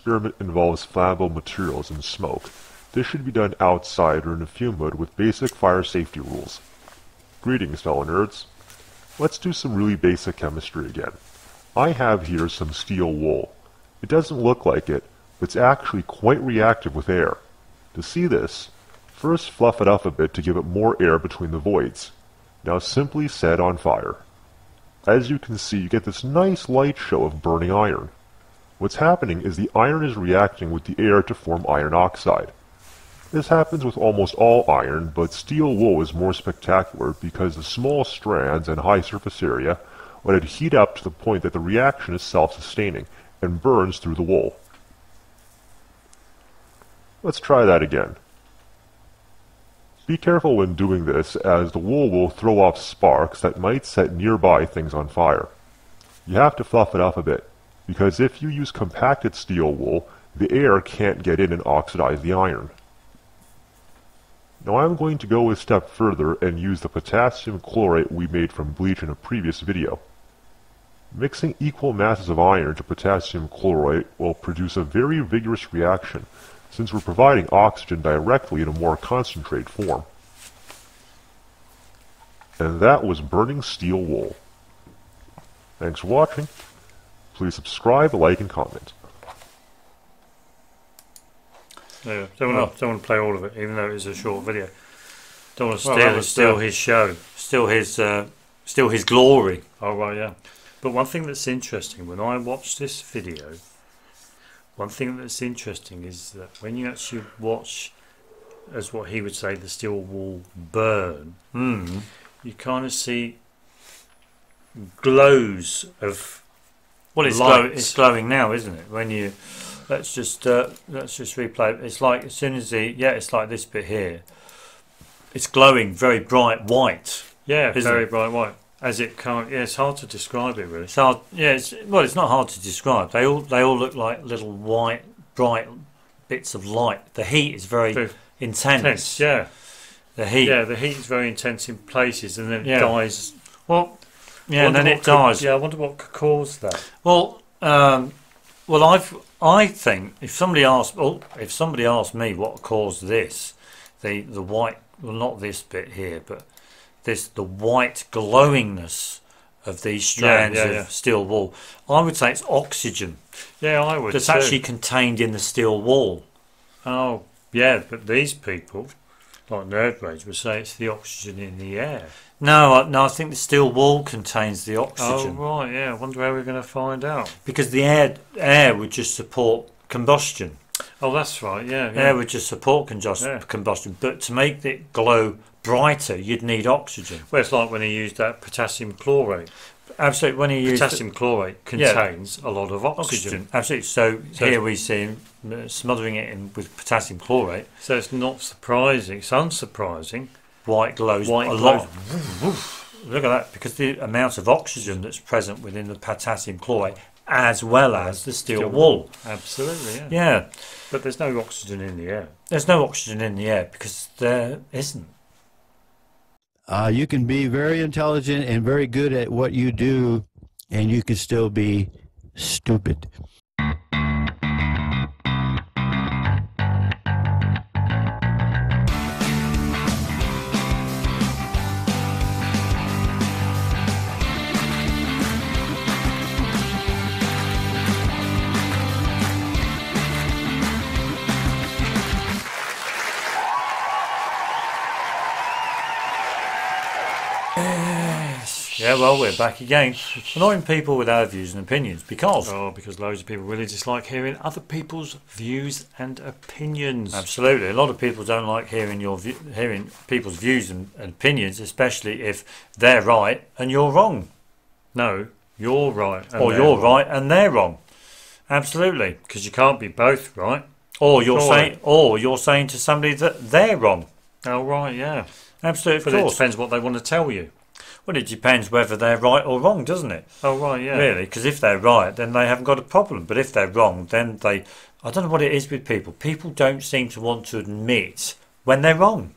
experiment involves flammable materials and smoke, this should be done outside or in a fume hood with basic fire safety rules. Greetings, fellow nerds. Let's do some really basic chemistry again. I have here some steel wool. It doesn't look like it, but it's actually quite reactive with air. To see this, first fluff it up a bit to give it more air between the voids. Now simply set on fire. As you can see, you get this nice light show of burning iron. What's happening is the iron is reacting with the air to form iron oxide. This happens with almost all iron, but steel wool is more spectacular because the small strands and high surface area let it heat up to the point that the reaction is self-sustaining and burns through the wool. Let's try that again. Be careful when doing this as the wool will throw off sparks that might set nearby things on fire. You have to fluff it up a bit, because if you use compacted steel wool, the air can't get in and oxidize the iron. Now I'm going to go a step further and use the potassium chlorate we made from bleach in a previous video. Mixing equal masses of iron to potassium chlorate will produce a very vigorous reaction since we're providing oxygen directly in a more concentrated form. And that was burning steel wool. Thanks for watching. Please subscribe, like, and comment. Yeah, don't want to don't want to play all of it, even though it is a short video. Don't want to Well, steal, that was, steal his show, steal his uh, steal his glory. Oh right, yeah. But one thing that's interesting when I watch this video, one thing that's interesting is that when you actually watch, as what he would say, the steel wool burn, Hmm. you kind of see glows of Well, it's glow, it's glowing now, isn't it? When you let's just uh, let's just replay. it. It's like as soon as the yeah, it's like this bit here. It's glowing very bright white. yeah, very it? bright white. As it can't, yeah, it's hard to describe it really. It's hard. Yeah, it's well, it's not hard to describe. They all they all look like little white bright bits of light. The heat is very Very intense. Intense, yeah, The heat. yeah. The heat is very intense in places, and then it Yeah. dies. Well, yeah, and then it could- dies. Yeah, I wonder what could cause that. Well, um, well, I've I think if somebody asked, well, if somebody asked me what caused this, the the white, well, not this bit here, but this the white glowingness of these strands yeah, of yeah. steel wool, I would say it's oxygen Yeah, I would. that's too. actually contained in the steel wool. Oh, yeah, but these people, like Nerd Rage, would say it's the oxygen in the air. No, I, no, I think the steel wool contains the oxygen. Oh, right, yeah. I wonder how we're going to find out. because the air air would just support combustion. Oh, that's right, yeah. yeah. Air would just support conjust- Yeah. combustion, but to make it glow brighter, you'd need oxygen. Well, it's like when he used that potassium chlorate. Absolutely. When he used Potassium chlorate contains a lot of oxygen. oxygen, absolutely. So, So- here we see him uh, smothering it in with potassium chlorate. So it's not surprising. It's unsurprising. White glows White a glows. lot. Look at that, because the amount of oxygen that's present within the potassium chlorate, as well as the steel, Steel wool. Absolutely, yeah. Yeah, But there's no oxygen in the air. there's no oxygen in the air because there isn't. Uh, you can be very intelligent and very good at what you do, and you can still be stupid. Yeah, well, we're back again, annoying people with our views and opinions because Oh, because loads of people really dislike hearing other people's views and opinions. Absolutely, a lot of people don't like hearing your view, hearing people's views and, and opinions, especially if they're right and you're wrong, No, you're right. or you're wrong. right and they're wrong. Absolutely, Because you can't be both right. or you're Sure. saying, or you're saying to somebody that they're wrong. Oh, right, yeah. Absolutely, But of it depends what they want to tell you. Well, it depends whether they're right or wrong, doesn't it? Oh, right, yeah. Really, because if they're right, then they haven't got a problem. But if they're wrong, then they. I don't know what it is with people. People don't seem to want to admit when they're wrong.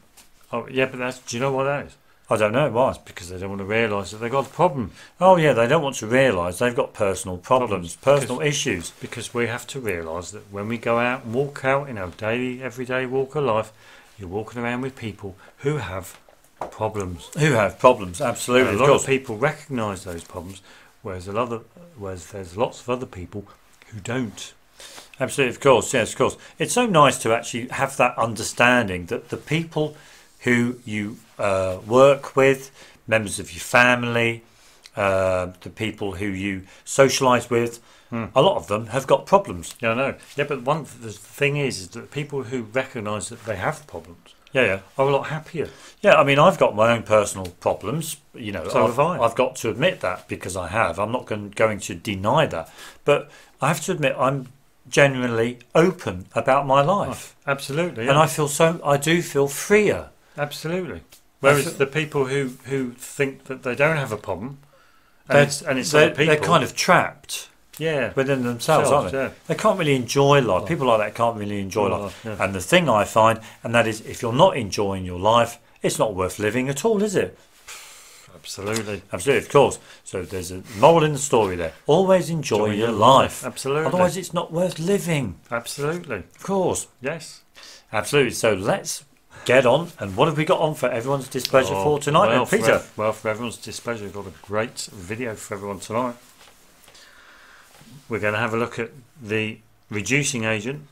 Oh, yeah, but that's. Do you know what that is? I don't know why. Because they don't want to realise that they've got a problem. Oh yeah, they don't want to realise they've got personal problems, Problems. personal issues. Because we have to realise that when we go out and walk out in our daily, everyday walk of life, you're walking around with people who have problems. Who have problems? And Absolutely, a of lot course. of people recognise those problems, whereas a lot of, whereas there's lots of other people who don't. Absolutely, of course, yes, of course. It's so nice to actually have that understanding that the people who you uh, work with, members of your family, uh, the people who you socialise with, Hmm. a lot of them have got problems. Yeah, I know. Yeah, but one the thing is, is that people who recognise that they have problems Yeah, yeah. are a lot happier. Yeah, I mean, I've got my own personal problems. You know, So I've, have I. I've got to admit that because I have. I'm not going, going to deny that. But I have to admit, I'm genuinely open about my oh, life. Absolutely, And I feel so, I do feel freer. absolutely. Whereas feel- the people who, who think that they don't have a problem, and it's, and it's they're, other people, they're kind of trapped yeah, within themselves, aren't they? yeah. They can't really enjoy life. People like that can't really enjoy Oh, life. yeah. And the thing I find, and that is, if you're not enjoying your life, it's not worth living at all, is it? Absolutely, Absolutely, of course. So there's a moral in the story there. Always enjoy, Enjoy your, your life. absolutely, Otherwise, it's not worth living. absolutely, Of course. yes. Absolutely. So let's get on. And what have we got on for everyone's displeasure Oh, for tonight, well, Peter? For, well, for everyone's displeasure, we've got a great video for everyone tonight. We're going to have a look at the reducing agent,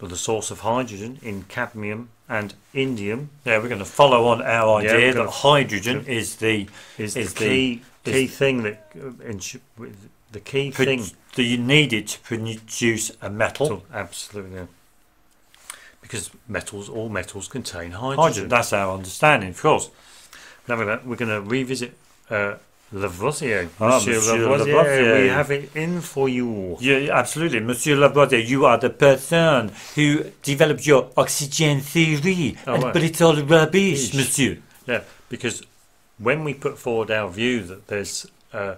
or the source of hydrogen in cadmium and indium. Yeah, we're going to follow on our idea we're that hydrogen is the Is, Is the the- key is- key thing that uh, the key thing. that you needed to produce a metal. to- absolutely, yeah. because metals, all metals contain Hydrogen. hydrogen. That's our understanding, of course. Now we're going to revisit uh, Lavoisier. Ah, Monsieur, Monsieur Lavoisier. Lavoisier. We have it in for you. Yeah, absolutely, Monsieur Lavoisier. You are the person who developed your oxygen theory, Oh, and, right. but it's all rubbish, Ish. Monsieur. Yeah, because when we put forward our view that there's uh,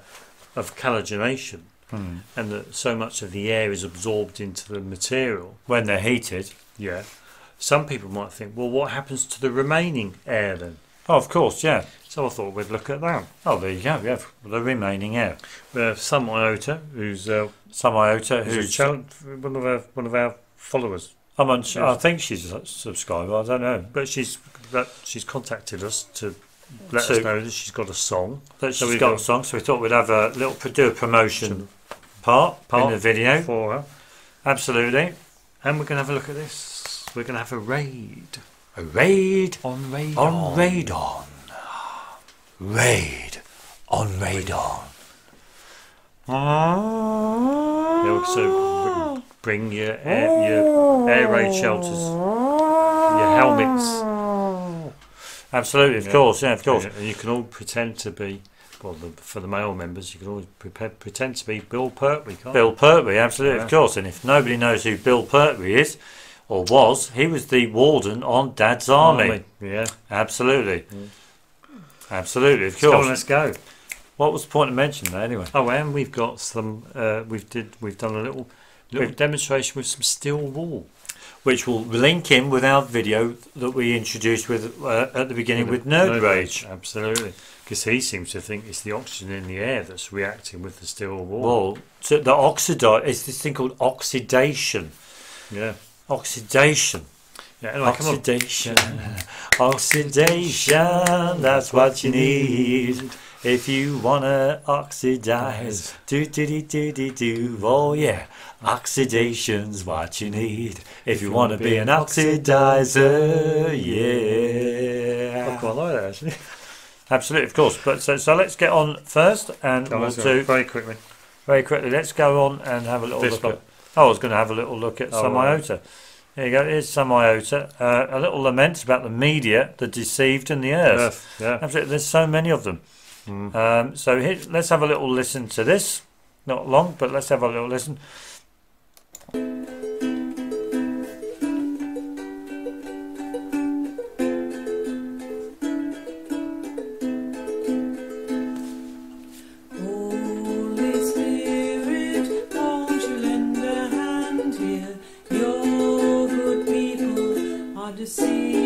of calogenation Hmm. and that so much of the air is absorbed into the material, When they're heated. yeah, some people might think, well, what happens to the remaining air then? Oh, of course, yeah. So I thought we'd look at that. Oh, there you go. We have the remaining air. We have some iota who's, uh, Some iota who's who's. one of our one of our followers, I'm on, I think she's a subscriber. I don't know. but she's that she's contacted us to let us know that she's got a song That So she's we've got a song, so we thought we'd have a little do a promotion part, Part. in the video. for her, Absolutely. and we're going to have a look at this. We're going to have a raid A raid on radon. on radon. Raid on radon. Yeah, so bring your air, your air raid shelters, your helmets. Absolutely, of Yeah. course, yeah, of course. And you can all pretend to be, well, the, for the male members, you can always prepare, pretend to be Bill Pertwee, can't Bill Pertwee, absolutely, Yeah. of course. And if nobody knows who Bill Pertwee is, or was, he was the warden on Dad's you? Army. Yeah. Absolutely. Mm. Absolutely, of Come on, course. let's go. What was the point of mentioning that anyway? Oh, and we've got some. Uh, we've did. We've done a little little demonstration with some steel wool. Which will link in with our video that we introduced with uh, at the beginning with Nerd Rage. Absolutely. Because he seems to think it's the oxygen in the air that's reacting with the steel wool. Well, so the oxidate it's this thing called oxidation. yeah. Oxidation. Yeah. Anyway. Oxidation. Oxidation, that's what you need. If you wanna oxidize, do do do do do do. Oh yeah, oxidation's what you need. If you wanna be an oxidizer, yeah. I quite like that actually. Absolutely, of course. But so so let's get on first, and Oh, we'll do very quickly. very quickly. Let's go on and have a little This look at. Oh, I was going to have a little look at Oh, some right. iota. Here you go. Here's some iota. Uh, a little lament about the media, the deceived, and the earth. Earth. Yeah. Absolutely, there's so many of them. Mm. Um, so here, let's have a little listen to this. Not long, but let's have a little listen. People are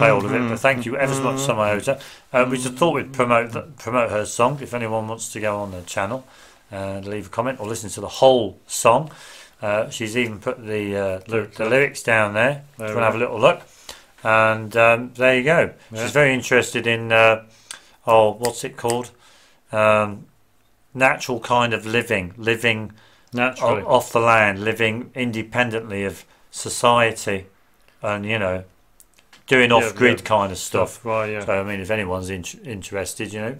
play all of it, but thank you ever so much, Summer Iota. Uh, we just thought we'd promote th- promote her song. If anyone wants to go on the channel and leave a comment or listen to the whole song, uh, she's even put the uh, the, Lyrics the lyrics down there. There If you want to have a little look, and um, there you go. Yeah. She's very interested in uh, oh, what's it called? Um, natural kind of living, living Naturally. off the land, living independently of society, and you know, doing off-grid yeah. kind of stuff. Right, yeah. So I mean, if anyone's in- interested, you know,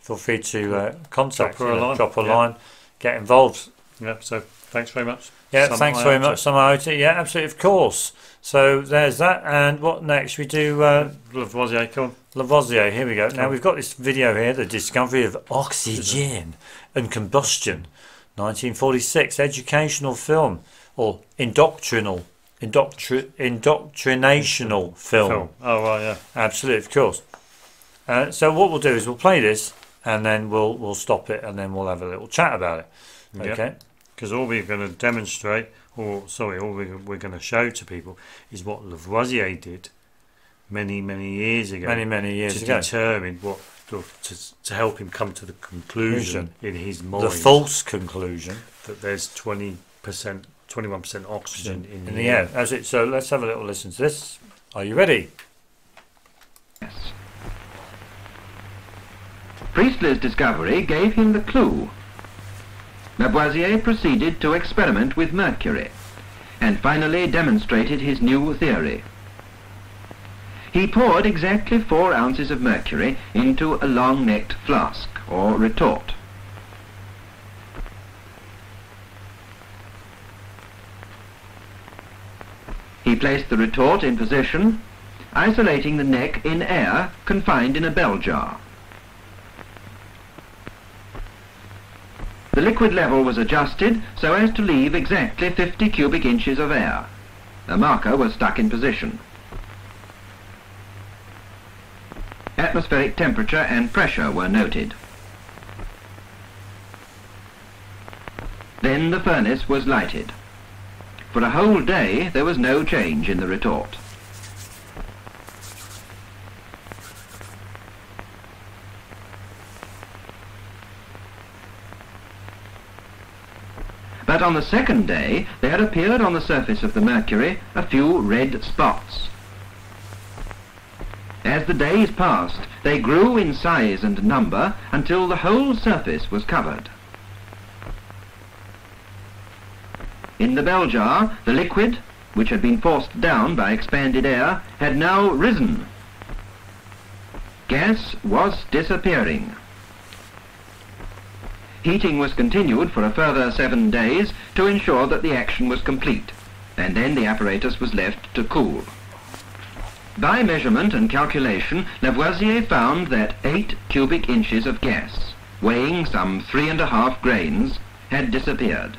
feel free to uh, contact Drop her a know, line, drop a yeah. line, get involved. yeah. So thanks very much. Yeah, Summer thanks very much, Summer. Yeah, absolutely, of course. So there's that, and what next? We do uh, Lavoisier, come on. Lavoisier. Here we go. Now Come. we've got this video here, the discovery of oxygen and combustion, 1946, educational film or indoctrinal, indoctri- indoctrinational film. Film. Oh, right, yeah. Absolutely, of course. Uh, so what we'll do is we'll play this, and then we'll we'll stop it, and then we'll have a little chat about it. Okay. Because all we're going to demonstrate, or sorry, all we- we're going to show to people is what Lavoisier did many, many years ago. Many many years to ago. determine what to, to, to help him come to the conclusion in his mind The false conclusion that there's 20%, 21% oxygen in, in the air. That's it. So let's have a little listen to this. Are you ready? Yes. Priestley's discovery gave him the clue. Lavoisier proceeded to experiment with mercury and finally demonstrated his new theory. He poured exactly four ounces of mercury into a long-necked flask or retort. He placed the retort in position, isolating the neck in air confined in a bell jar. The liquid level was adjusted so as to leave exactly 50 cubic inches of air. A marker was stuck in position. Atmospheric temperature and pressure were noted. Then the furnace was lighted. For a whole day there was no change in the retort. But on the second day there had appeared on the surface of the mercury a few red spots. As the days passed, they grew in size and number until the whole surface was covered. In the bell jar, the liquid, which had been forced down by expanded air, had now risen. Gas was disappearing. Heating was continued for a further seven days to ensure that the action was complete, and then the apparatus was left to cool. By measurement and calculation, Lavoisier found that eight cubic inches of gas, weighing some three and a half grains, had disappeared.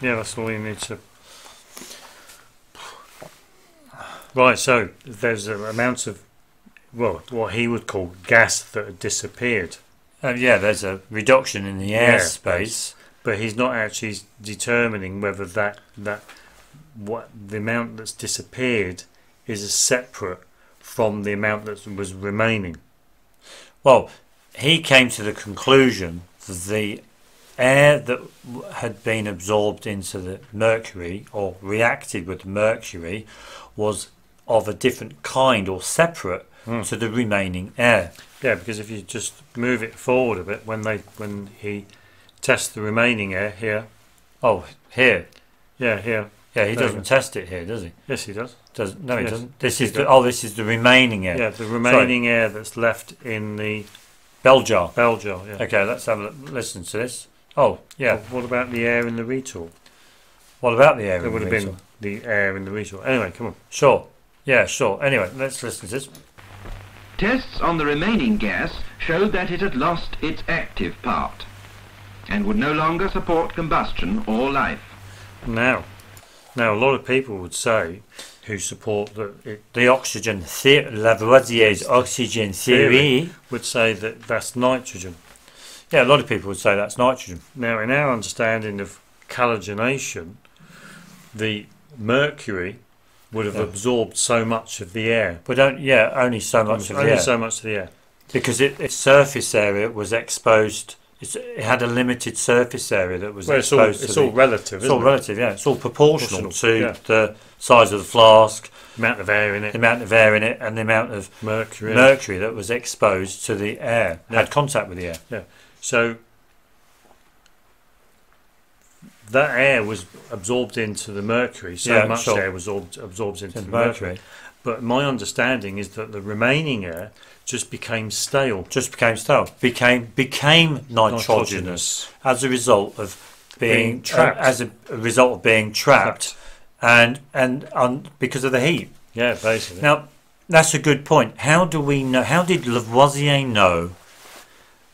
Yeah, that's all you need to. Right, so there's an amount of, well, what he would call gas that had disappeared, Uh, yeah, there's a reduction in the Yeah, airspace. but he's not actually determining whether that that what the amount that's disappeared is separate from the amount that was remaining. Well, he came to the conclusion that the air that had been absorbed into the mercury or reacted with mercury was of a different kind or separate Hmm. to the remaining air. Yeah, because if you just move it forward a bit, when they when he tests the remaining air here, Oh, here. yeah, here, Yeah, he There doesn't test it here, does he? yes, he does. Does no, he doesn't. This Yes, is the does. oh, this is the remaining air. Yeah, the remaining air that's left in the Bell jar. Bell jar, yeah. Okay, let's have a listen to this. Oh, yeah. Well, what about the air in the retort? What about the air? There in would the have been the air in the retort. Anyway, come on. Sure. Yeah, sure. Anyway, let's listen to this. Tests on the remaining gas showed that it had lost its active part and would no longer support combustion or life. Now, now a lot of people would say who support that it The oxygen theory, Lavoisier's oxygen theory. would say that that's nitrogen. Yeah, a lot of people would say that's nitrogen. Now, in our understanding of calogenation, the mercury would have Yeah. absorbed so much of the air. But don't, yeah, only so much of the Only air. Only so much of the air. because it, its surface area was exposed. It's, it had a limited surface area that was Well, it's all, exposed it's to all the, relative, It's all it? relative, yeah. It's all proportional, Proportional, to yeah. the size of the flask, amount of air in it, the amount of air in it, and the amount of mercury. mercury that was exposed to the air, Yeah. had contact with the air. So that air was absorbed into the mercury. So Yeah, much air was absorbed, absorbed into To the mercury. mercury But my understanding is that the remaining air just became stale, just became stale, became became nitrogenous as a result of being, Being trapped. uh, as a, a result of being trapped, and and um, because of the heat. Yeah, basically. Now, that's a good point. How do we know? How did Lavoisier know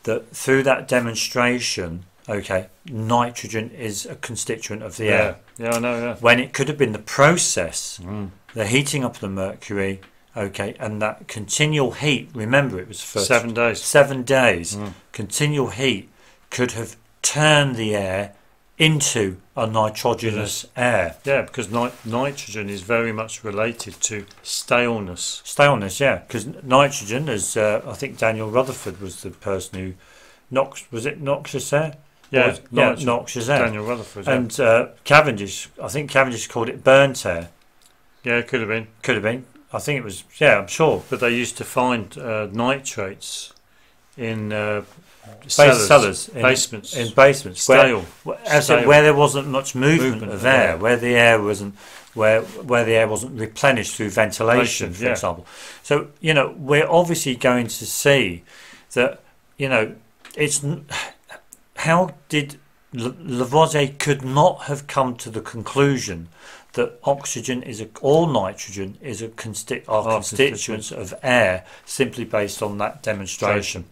that through that demonstration, okay, nitrogen is a constituent of the yeah, air, yeah, I know. Yeah. when it could have been the process, Mm. the heating up of the mercury, okay, and that continual heat. Remember, it was for Seven days. seven days. Mm. Continual heat could have turned the air into a nitrogenous air. Yeah, because ni- nitrogen is very much related to staleness. Staleness, yeah, because nitrogen, as uh, I think Daniel Rutherford was the person who nox was it noxious air? Yeah, Was- yeah, noxious air. Daniel Rutherford. yeah. And uh, Cavendish, I think Cavendish called it burnt air. yeah, it could have been. Could have been. I think it was. Yeah, I'm sure. But they used to find uh, nitrates in uh, cellars, cellars in, basements, in basements where, stale. where- Stale. where there wasn't much movement, Movement of air, air. where the air wasn't where where the air wasn't replenished through ventilation, Ventilation, for yeah. example. So you know we're obviously going to see that you know it's how did Lavoisier could not have come to the conclusion that oxygen is a, all nitrogen is a consti- are Are constituents of air simply based on that demonstration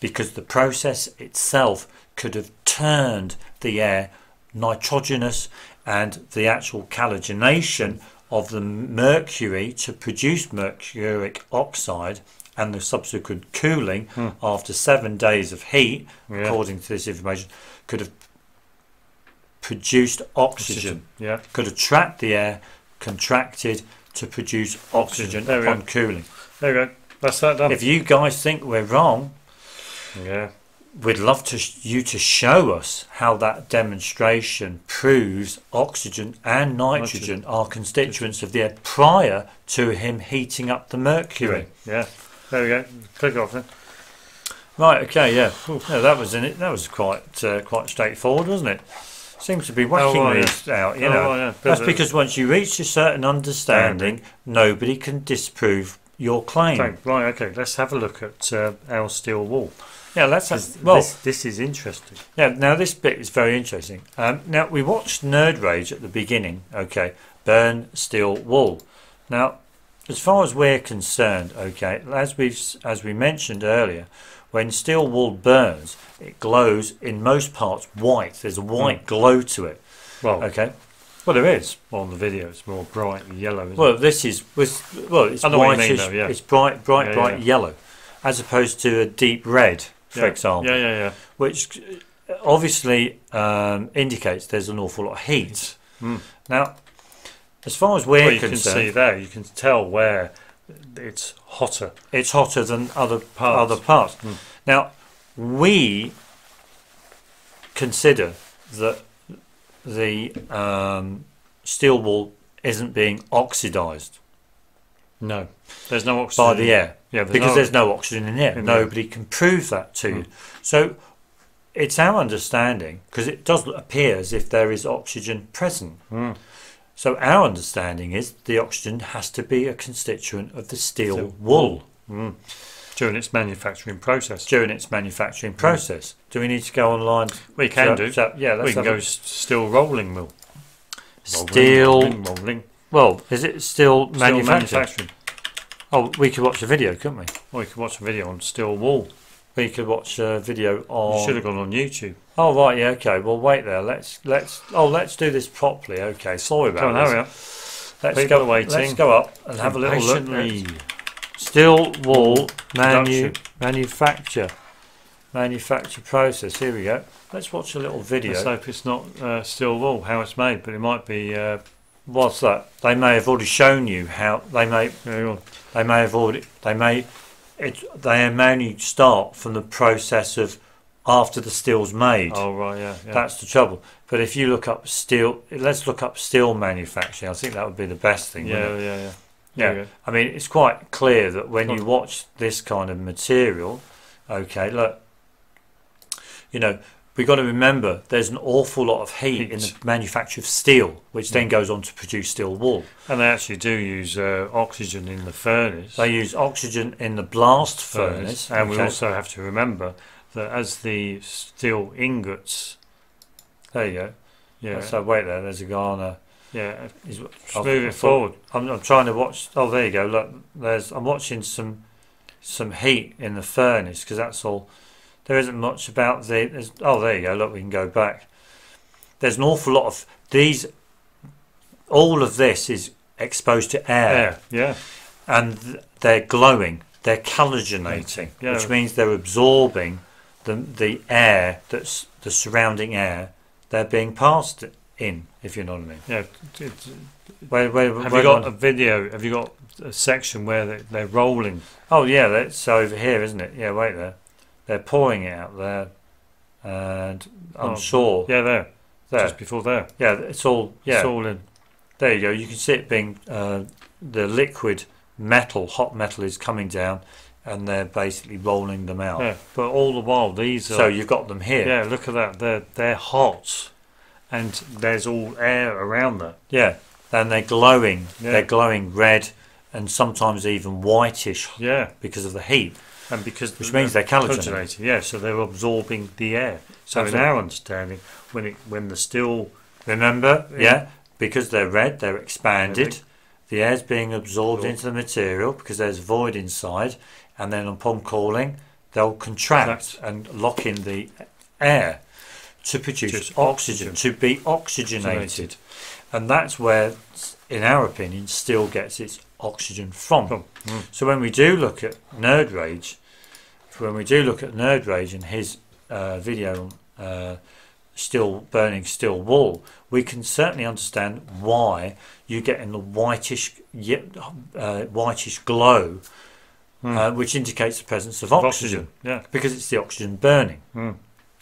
because the process itself could have turned the air nitrogenous and the actual calogenation of the mercury to produce mercuric oxide and the subsequent cooling Hmm. after seven days of heat, Yeah. according to this information, could have produced oxygen, Yeah, could attract the air, contracted to produce oxygen we upon go. cooling. there we go. That's that done. If you guys think we're wrong, yeah, we'd love to you to show us how that demonstration proves oxygen and nitrogen are constituents of the air prior to him heating up the mercury. yeah. There we go. Click off then. Right. Okay. Yeah. yeah that was in it. That was quite uh, quite straightforward, wasn't it? Seems to be whacking right, yeah. out. You Oh, know. yeah. That's because once you reach a certain understanding, nobody can disprove your claim. Thank- Right, okay. Let's have a look at uh, our steel wool. Yeah. Let's have, well. this, this is interesting. Yeah, now this bit is very interesting. Um, now we watched Nerd Rage at the beginning. Okay, burn steel wool. Now, as far as we're concerned, okay, as we've as we mentioned earlier, when steel wool burns, it glows in most parts white. There's a white glow to it. Well, Okay, well there is. well, on the video, it's more bright yellow. Isn't Well, this is well, it's I know what you whitish. mean, though, yeah. It's bright, bright, Yeah, bright yeah. yellow, as opposed to a deep red, for example Yeah, yeah, yeah. which obviously um, indicates there's an awful lot of heat. Mm. Now, as far as we're Well, you can see there. You can tell where it's hotter. it's hotter than other Parts. other parts. Mm. Now, we consider that the um, steel wool isn't being oxidized No, there's no oxygen by the air Yeah, there's because no, there's no oxygen in the air. in the air. Nobody can prove that to you. Mm. So it's our understanding, because it does appear as if there is oxygen present. Mm. So our understanding is the oxygen has to be a constituent of the steel Steel wool. Mm. during its manufacturing process. during its manufacturing process. Do we need to go online? We can So- do. so- yeah, let's we can go a- steel rolling mill. Steel. rolling, rolling. Well, is it still, Steel manufactured? manufacturing. Oh, we could watch a video, couldn't we? Or you could watch a video on steel wool. We could watch a video on. You should have gone on YouTube. Oh right, yeah, okay. Well, wait there. Let's let's. Oh, let's do this properly. Okay, sorry about Come on, hurry up. Let's People go. waiting. Let's go up and have a little look. Patiently. Steel wool manu- manufacture manufacture process. Here we go. Let's watch a little video. Let's hope it's not uh, steel wool, how it's made, but it might be. Uh, What's that? They may have already shown you how they may. They may have already. They may. It. They only start from the process of after the steel's made. Oh, right, yeah. yeah. That's the trouble. But if you look up steel, let's look up steel manufacturing. I think that would be the best thing. yeah, wouldn't yeah, yeah. Yeah. I mean, it's quite clear that when you watch this kind of material, okay, look, you know, we've got to remember there's an awful lot of heat, in the manufacture of steel, which then goes on to produce steel wool. And they actually do use uh, oxygen in the furnace. They use oxygen in the blast furnace, And we also have to remember that as the steel ingots. there you go. Yeah, So wait there, there's a a. yeah. He's, Just I've- move it forward. I'm, I'm trying to watch. Oh, there you go. Look, there's. I'm watching some some heat in the furnace because that's all. There isn't much about the. Oh, there you go. Look, we can go back. There's an awful lot of these. All of this is exposed to air, Yeah, yeah. and they're glowing. They're calogenating, Yeah. which means they're absorbing the the air that's the surrounding air. They're being passed in, if you know what I mean. yeah. It's- Where, where, have where you got I- a video? Have you got a section where they, they're rolling? Oh yeah, that's over here, isn't it? Yeah, wait there. They're pouring it out there, and I'm Oh, sure Yeah, there. there. Just before there. yeah, it's all. Yeah, It's all in. there you go. You can see it being uh, the liquid metal, hot metal, is coming down, and they're basically rolling them out. Yeah, but all the while these are. So you've got them here. yeah, look at that. They're they're hot, and there's all air around that. Yeah, and they're glowing. Yeah. They're glowing red, and sometimes even whitish Yeah, because of the heat, and because which means they're calogenated. Yeah, so they're absorbing the air. So That's in our understanding, when it when the still Remember, Yeah. yeah, because they're red, they're expanded. The air's being absorbed into the material because there's void inside, and then upon cooling, they'll contract and lock in the air to produce Produce oxygen, oxygen. to be oxygenated. Oxygenated. And that's where, in our opinion, steel gets its oxygen from. From, mm. So when we do look at Nerd Rage, when we do look at Nerd Rage and his uh, video on uh, still burning steel wool, we can certainly understand why you get in the whitish, uh, whitish glow, uh, which indicates the presence of oxygen, oxygen. Yeah, because it's the oxygen burning. Mm.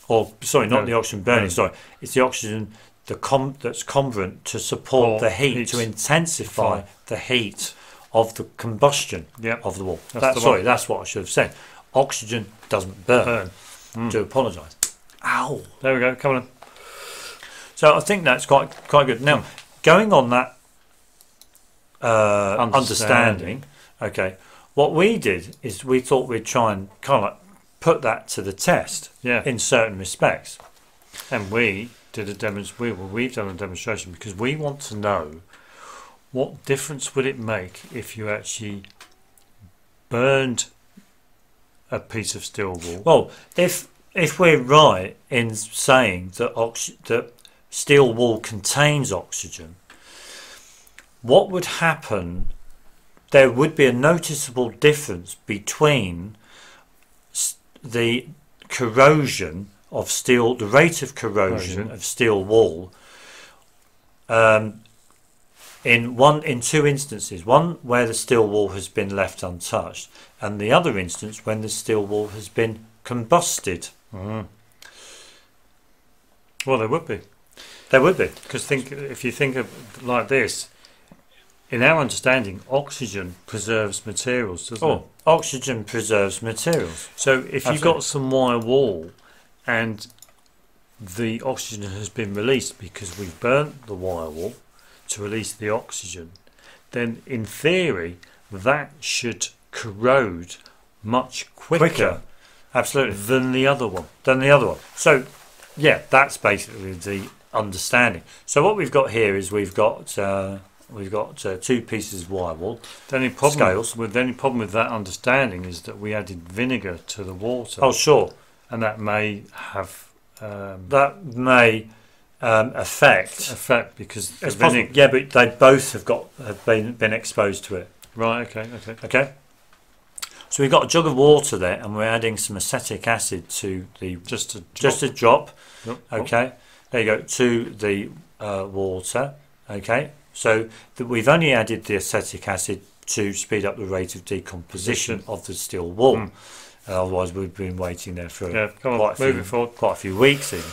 Or sorry, not No, the oxygen burning. no. Sorry, it's the oxygen the com- that's converent to support Or the heat, heat. to intensify the heat of the combustion yeah. of the wall. That's That- the sorry, one. that's what I should have said. Oxygen doesn't burn. Burn. Mm. Do apologise. Ow. There we go. Come on. So I think that's quite quite good. Now, going on that uh, Understanding. understanding, okay, what we did is we thought we'd try and kind of like put that to the test Yeah, in certain respects. and we did a demonstration. We, well, we've done a demonstration because we want to know what difference would it make if you actually burned a piece of steel wool. Well, if if we're right in saying that that steel wool contains oxygen, what would happen? There would be a noticeable difference between the corrosion of steel, the rate of corrosion Corrosion. of steel wool. Um, in one, in two instances, one where the steel wool has been left untouched, and the other instance when the steel wool has been combusted. Mm. Well, there would be. There would be. Because think if you think of like this, in our understanding, oxygen preserves materials, doesn't it? Oh, oxygen preserves materials. So if you've got some wire wool and the oxygen has been released because we've burnt the wire wool to release the oxygen, then in theory that should corrode much quicker, quicker. Absolutely. than the other one. than the other one. So, yeah, that's basically the understanding. So what we've got here is we've got uh, we've got uh, two pieces of wire wool. The only problem Scales. with the only problem with that understanding is that we added vinegar to the water, Oh, sure, and that may have um, that may um, affect. effect because It's possible. Yeah, but they both have got have been been exposed to it. Right. Okay. Okay. Okay. So we've got a jug of water there, and we're adding some acetic acid to the Just to just a drop. Yep. Okay, there you go to the uh, water. Okay, so th- we've only added the acetic acid to speed up the rate of decomposition of the steel wool. Mm. Uh, otherwise, we've been waiting there for Yeah. Come on. quite a few, quite a few weeks even.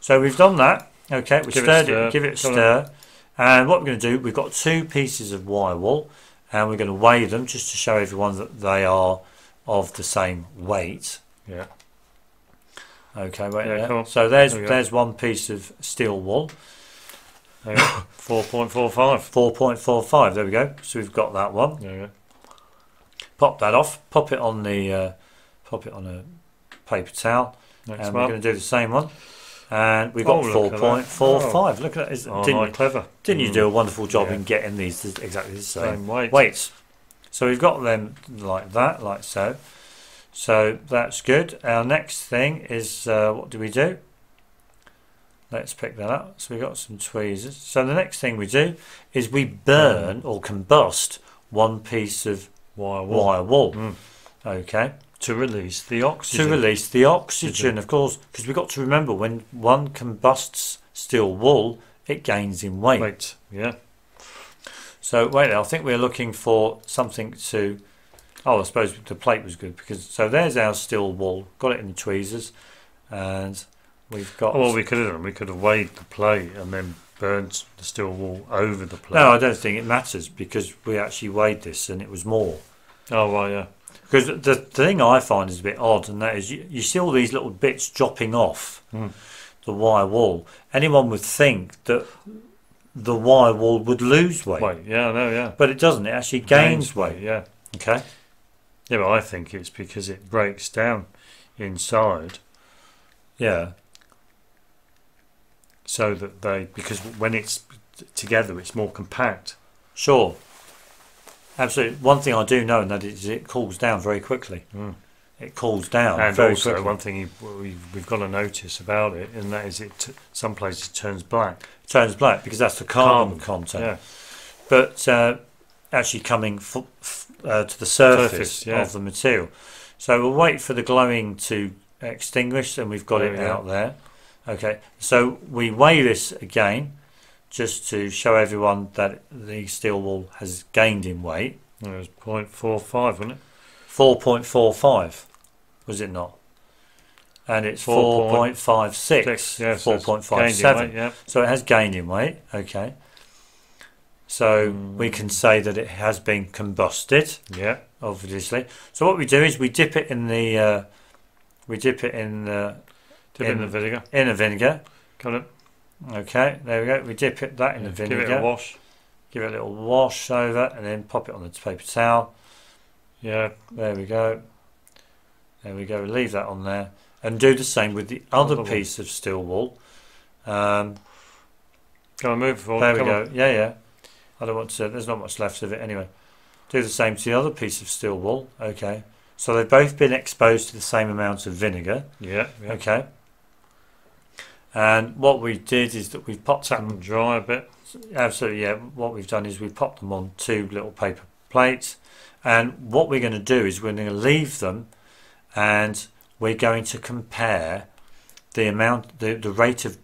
So we've done that. Okay, we Give it stirred stir. it, give it a Come on. stir, and what we're going to do, we've got two pieces of wire wool, and we're going to weigh them just to show everyone that they are of the same weight. Yeah. Okay, wait Yeah, there. come on. So there's There there's one piece of steel wool, There you go. Four point four five. four point four five. There we go. So we've got that one. There you go. Pop that off. Pop it on the uh, pop it on a paper towel, Next and we're going to do the same one. And we've got Oh, four look at that. point four five. Look at that! Is- Oh, didn't, clever. didn't you Mm. do a wonderful job Yeah. in getting these exactly the same Same weight. weights? So we've got them like that, like so. So that's good. Our next thing is uh, what do we do? Let's pick that up. So we've got some tweezers. So the next thing we do is we burn or combust one piece of Wire wool. wire wool. Mm. Okay. To release the oxygen. To release the oxygen, of course, because we've got to remember when one combusts steel wool, it gains in weight. Wait. Yeah. So wait, I think we're looking for something to. Oh, I suppose the plate was good because so there's our steel wool. Got it in the tweezers, and we've got. Oh, well, we could have done. We could have weighed the plate and then burned the steel wool over the plate. no, I don't think it matters because we actually weighed this and it was more. Oh, right. Yeah. Because the, the thing I find is a bit odd, and that is you, you see all these little bits dropping off Mm. the wire wool. Anyone would think that the wire wool would lose weight, Wait. Yeah. I know. Yeah. but it doesn't. It actually gains weight. Yeah. Okay. Yeah, but I think it's because it breaks down inside Yeah. so that they because when it's together it's more compact. Sure. Absolutely. One thing I do know, and that is it cools down very quickly. Mm. It cools down and very also quickly. one thing you, we, we've got to notice about it, and that is it. T- some places turns black. turns black because that's the carbon, Carbon, content. Yeah. But uh, actually coming uh, to the surface, Surface, yeah. of the material. So we'll wait for the glowing to extinguish, and we've got There it out there. Okay. So we weigh this again, just to show everyone that the steel wool has gained in weight. It was 0.45, wasn't it? 4.45, was it not? And it's Four point 4.56, Six, yeah, so it's gained in 4.57. weight, Yeah. So it has gained in weight, okay. So we can say that it has been combusted, Yeah. obviously. So what we do is we dip it in the, uh, we dip it in the, Dip in, In- the vinegar. in the vinegar. Got it. Okay, there we go. We dip it that in the vinegar. Give it a wash. Give it a little wash over, and then pop it on the paper towel. Yeah. There we go. There we go. Leave that on there, and do the same with the other Other one. piece of steel wool. Um, Go and move forward. there we Come go. on. Yeah, yeah. I don't want to. There's not much left of it anyway. Do the same to the other piece of steel wool. Okay. So they've both been exposed to the same amount of vinegar. Yeah. yeah. Okay. And what we did is that we've popped them them dry a bit. Absolutely, yeah. What we've done is we've popped them on two little paper plates, and what we're going to do is we're going to leave them, and we're going to compare the amount, the, the rate of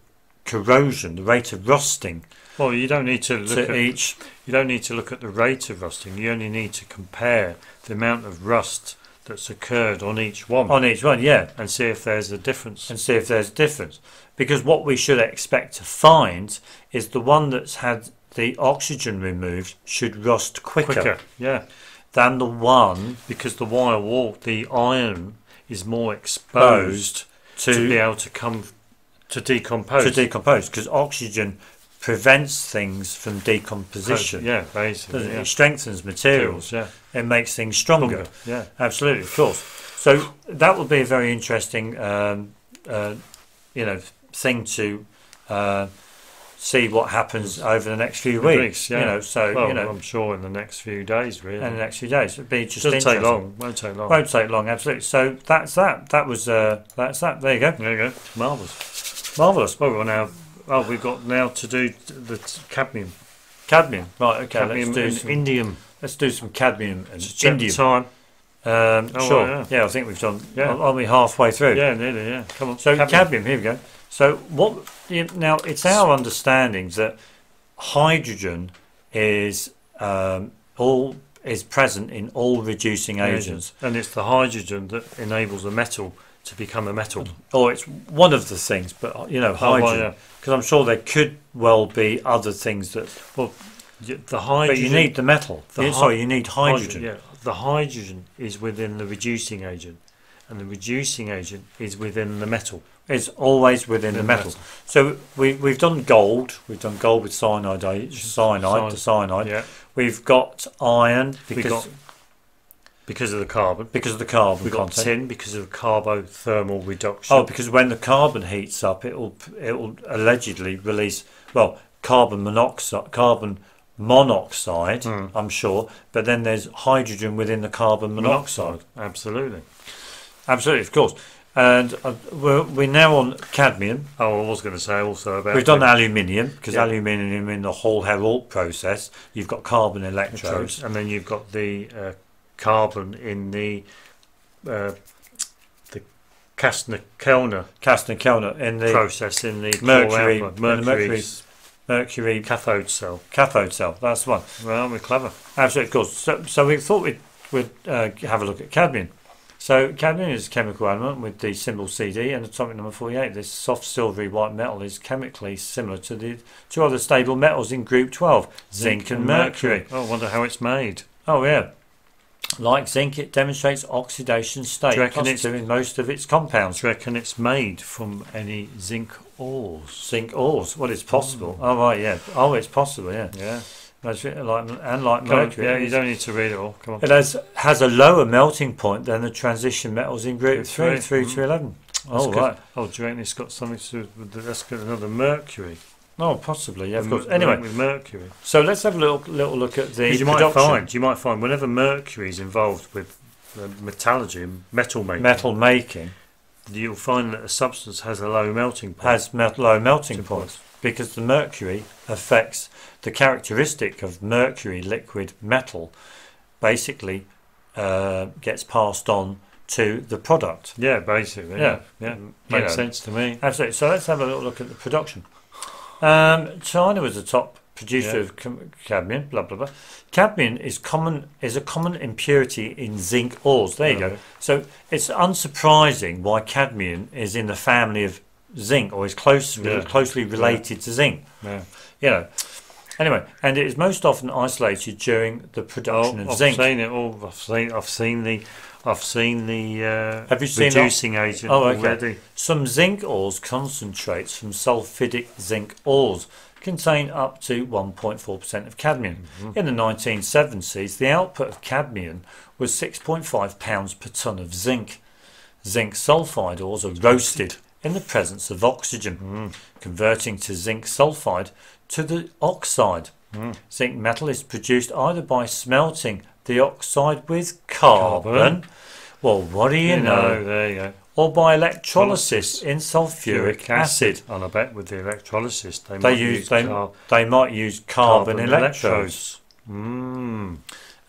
corrosion, the rate of rusting Well, you don't need to look to at each. you don't need to look at the rate of rusting. You only need to compare the amount of rust that's occurred on each one On each one, yeah, and see if there's a difference. and see if there's a difference. Because what we should expect to find is the one that's had the oxygen removed should rust quicker, Quicker, yeah, than the one because the wire wool, the iron is more exposed to, to, be able to come to decompose. to decompose because oxygen prevents things from decomposition. yeah, basically. It? Yeah. It strengthens materials. Yeah. It makes things stronger. Yeah. Absolutely, of course. So that will be a very interesting, um, uh, you know, thing to uh, see what happens over the next few weeks. weeks, yeah. You know, so Well, you know, I'm sure in the next few days, really. in the next few days, it'll be just Doesn't take long. Won't take long. Won't take long, absolutely. So that's that. That was uh, that's that. There you go. There you go. Marvellous. Marvellous. Well, we're now, oh, we've got now to do the t- cadmium. Cadmium. Right. Okay. cadmium let's do some. indium. let's do some cadmium and Just indium. time. Um, Oh, sure. right, yeah. I think we've done. Yeah. Yeah. Are we halfway through? Yeah, nearly, yeah. Come on. So cadmium. here we go. So what? Now it's our understanding that hydrogen is um, all is present in all reducing agents, And it's the hydrogen that enables a metal to become a metal. or it's one of the things. But you know, Oh, well, hydrogen, yeah. because I'm sure there could well be other things that. Well, The hydrogen. But you need the metal. the sorry, you need hydrogen. Yeah, the hydrogen is within the reducing agent, and the reducing agent is within the metal. It's always within the The metal. So we we've done gold. We've done gold with cyanide, eh, cyanide, the cyanide. Yeah, We've got iron we because got because of the carbon. because of the carbon We got content. tin because of carbothermal reduction. Oh, because when the carbon heats up, it will it will allegedly release well carbon monoxide, carbon monoxide. Hmm. I'm sure, but then there's hydrogen within the carbon monoxide. Absolutely. Absolutely, of course. And uh, we're, we're now on cadmium. Oh, I was going to say also about We've done the aluminium because Yeah. aluminium in the whole Heroult process, you've got carbon electrodes. and then you've got the uh, carbon in the uh, the Castner-Kellner in the process in the mercury- chloralkali- in the mercury, mercury- mercury cathode cell. cathode cell. That's the one. Well, we're clever. Absolutely, of course. So, so we thought we'd, we'd uh, have a look at cadmium. So cadmium is a chemical element with the symbol CD and atomic number 48. This soft silvery white metal is chemically similar to the two other stable metals in group 12, zinc, and mercury. Oh, I wonder how it's made. Oh yeah. Like zinc, it demonstrates oxidation state Do you reckon positive it's- in most of its compounds. Do you reckon it's made from any zinc ores? Zinc ores. Well, it's possible. Hmm. Oh right, yeah. Oh, it's possible. Yeah. Yeah. That's it, Like and like mercury. yeah, you don't need to read it all. Come on. It has has a lower melting point than the transition metals in group Group three, three, three mhm. to eleven. That's Oh good. right. Oh, do you reckon it's got something to do with the, that's got another mercury? Oh, possibly. Yeah, of course. Anyway, with mercury. so let's have a little little look at the you might find, you might find, whenever mercury is involved with uh, metallurgy metal making, metal making you'll find that a substance has a low melting point. has met- low melting Melting points because the mercury affects the characteristic of mercury liquid metal. Basically, uh, gets passed on to the product. Yeah, basically. Yeah. Yeah. You makes sense to me. Absolutely. So let's have a little look at the production. Um, China was the top producer Yeah. of cadmium. Blah blah blah. Cadmium is common is a common impurity in zinc ores. There you go. So it's unsurprising why cadmium is in the family of zinc or is close Yeah. closely related to zinc. Yeah. You know. Anyway, and it is most often isolated during the production Oh, of I've zinc. seen it all. I've seen. I've seen the. I've seen the uh, Have you seen that? reducing agent Oh, okay. already. Some zinc ores concentrates from sulfidic zinc ores contain up to 1.4% of cadmium. In the 1970s, the output of cadmium was 6.5 pounds per tonne of zinc. Zinc sulfide ores are roasted in the presence of oxygen, converting to zinc sulfide to the oxide. Zinc metal is produced either by smelting the oxide with carbon. Carbon. Well, what do you, know? there you go. or by electrolysis in sulfuric acid. And I bet with the electrolysis they, They might use they, car- they might use carbon, carbon electrodes. Mm.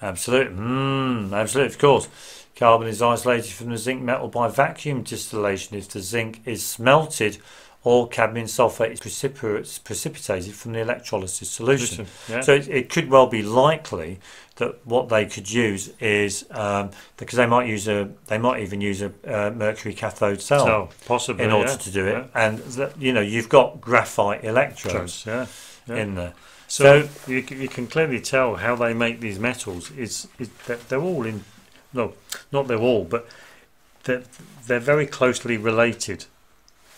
Absolutely, mm, absolutely, of course. Carbon is isolated from the zinc metal by vacuum distillation if the zinc is smelted or cadmium sulfate is precipitated, precipitated from the electrolysis solution. Yeah. So it, it could well be likely that what they could use is um, because they might use a they might even use a uh, mercury cathode cell so possibly in order yeah. to do it, Yeah. and that, you know you've got graphite electrodes in there. So, you, you can clearly tell how they make these metals is, is that they're all in no not they're all but they're, they're very closely related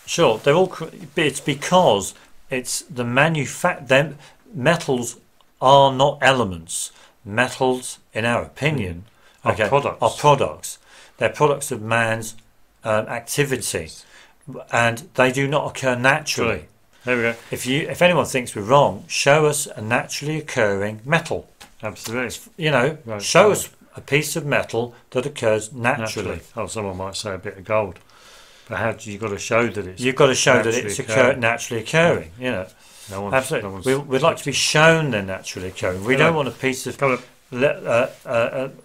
Sure, they're all. It's because It's the manufact. Them metals are not elements. Metals, in our opinion, Are okay, products. Are products. They're products of man's um, activity, and they do not occur naturally. There we go. If you, if anyone thinks we're wrong, show us a naturally occurring metal. Absolutely. You know, Right, show us a piece of metal that occurs naturally. Naturally. Oh, someone might say a bit of gold. But how do you got to show that it's You've got to show that it's occur- naturally occurring. You know, no one's, absolutely. No we, we'd like to be shown they're naturally occurring. We don't want a piece of, Come on. uh, uh,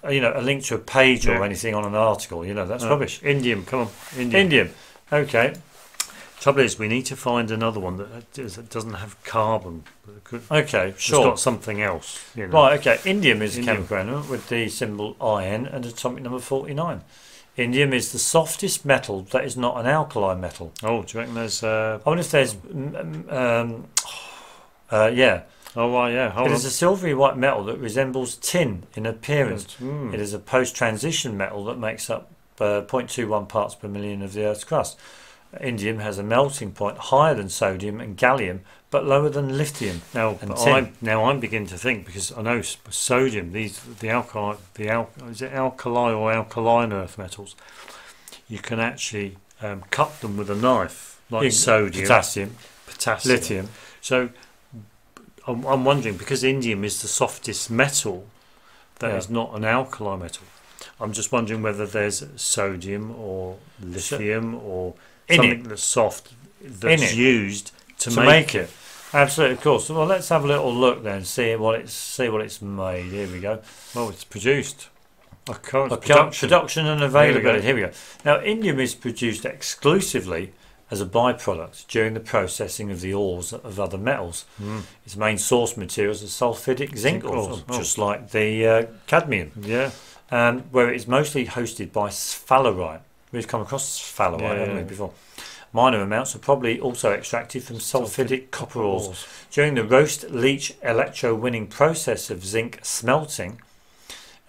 uh, you know, a link to a page or anything on an article. You know, that's No. rubbish. Indium, come on. Indium. Indium. Okay. Trouble is, we need to find another one that, that doesn't have carbon. Could, Okay. It's Sure. got something else. You know. Right, okay. Indium is a chemical element with the symbol IN and atomic number 49. Indium is the softest metal that is not an alkali metal. Oh, do you reckon there's? Uh, I wonder if there's. Um, uh, yeah. oh, right, yeah. Hold It on. is a silvery white metal that resembles tin in appearance. Mm. It is a post transition metal that makes up uh, 0.21 parts per million of the Earth's crust. Indium has a melting point higher than sodium and gallium, but lower than lithium. Now. I'm, now I'm beginning to think because I know sodium, these the alkali, the al, is it alkali or alkaline earth metals? You can actually um, cut them with a knife, like You- sodium, Potassium, potassium. lithium. So I'm, I'm wondering because indium is the softest metal that is Yeah. not an alkali metal. I'm just wondering whether there's sodium or lithium or In something it. that's soft that's it. used to, to make, make it. Absolutely, of course. Well, let's have a little look then, see what it's see what it's made. Here we go. Well, it's produced. A current Produ- production. production and Here we availability. Here we go. Now, indium is produced exclusively as a byproduct during the processing of the ores of other metals. Mm. Its main source materials are sulfidic zinc Zinc ores, ores, oh. just like the uh, cadmium, Yeah. um, where it is mostly hosted by sphalerite. We've come across sphalerite, Yeah, haven't we, before? Minor amounts are probably also extracted from sulfidic copper ores. Ores. During the roast leach electro-winning process of zinc smelting,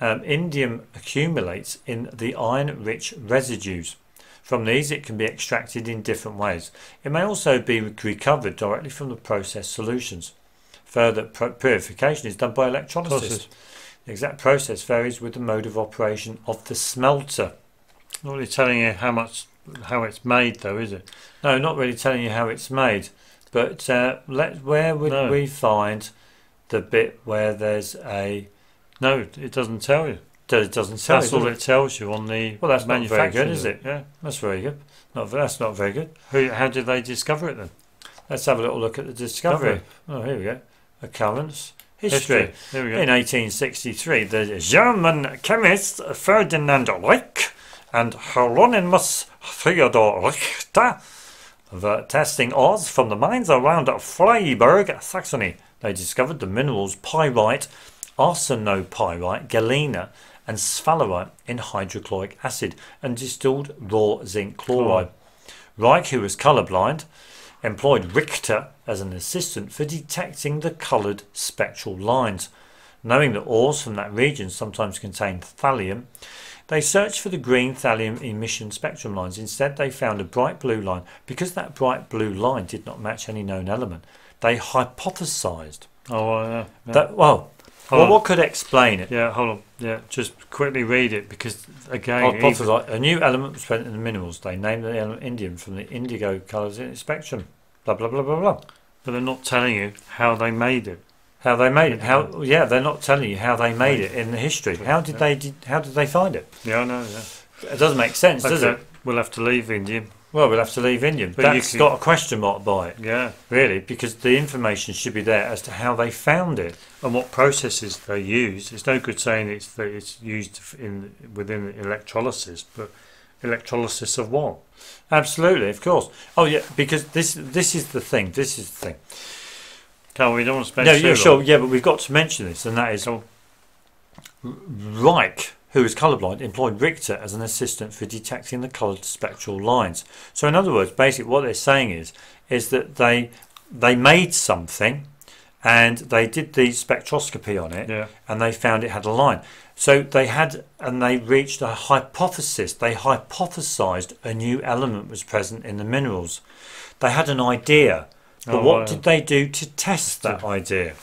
um, indium accumulates in the iron-rich residues. From these, it can be extracted in different ways. It may also be recovered directly from the process solutions. Further purification is done by electrolysis. Process. The exact process varies with the mode of operation of the smelter. Not really telling you how much, how it's made, though, is it? No, not really telling you how it's made, but uh, let where would No. we find the bit where there's a No, it doesn't tell you. it doesn't tell That's you, all does it tells you on the Well, that's not very good, is it? Yeah. That's very good. Not that's not very good. Who? How did they discover it then? Let's have a little look at the discovery. Oh, here we go. Occurrence. History. Go. In 1863, the German chemist Ferdinand Reich and Hieronymus Theodor Richter were testing ores from the mines around Freiberg, Saxony. They discovered the minerals pyrite, arsenopyrite, galena, and sphalerite in hydrochloric acid and distilled raw zinc chloride. Reich, who was colorblind, employed Richter as an assistant for detecting the coloured spectral lines. Knowing that ores from that region sometimes contain thallium, they searched for the green thallium emission spectrum lines. Instead, they found a bright blue line. Because that bright blue line did not match any known element, they hypothesized Oh, uh, yeah. that, well, well what could explain it? Yeah, hold on. Yeah, just quickly read it because again, Hypothesized a new element was present in the minerals. They named the element indium from the indigo colours in its spectrum. Blah, blah, blah, blah, blah. but they're not telling you how they made it. How they made it? How? Yeah, they're not telling you how they made it in the history. How did they? Did, how did they find it? Yeah, I know. Yeah. It doesn't make sense, does it? We'll have to leave indium. Well, we'll have to leave indium. But you That's can- got a question mark by it, Yeah, really, because the information should be there as to how they found it. and what processes they use. It's no good saying it's that it's used in within electrolysis, but electrolysis of what? Absolutely, of course. Oh yeah, because this this is the thing. This is the thing. Carl, we don't want to spend No, yeah, sure, long. yeah, but we've got to mention this, and that is Go Reich, who is colorblind, employed Richter as an assistant for detecting the coloured spectral lines. So, in other words, basically, what they're saying is is that they they made something, and they did the spectroscopy on it, Yeah, and they found it had a line. So they had, and they reached a hypothesis. They hypothesized a new element was present in the minerals. They had an idea But Oh, what uh, did they do to test that idea?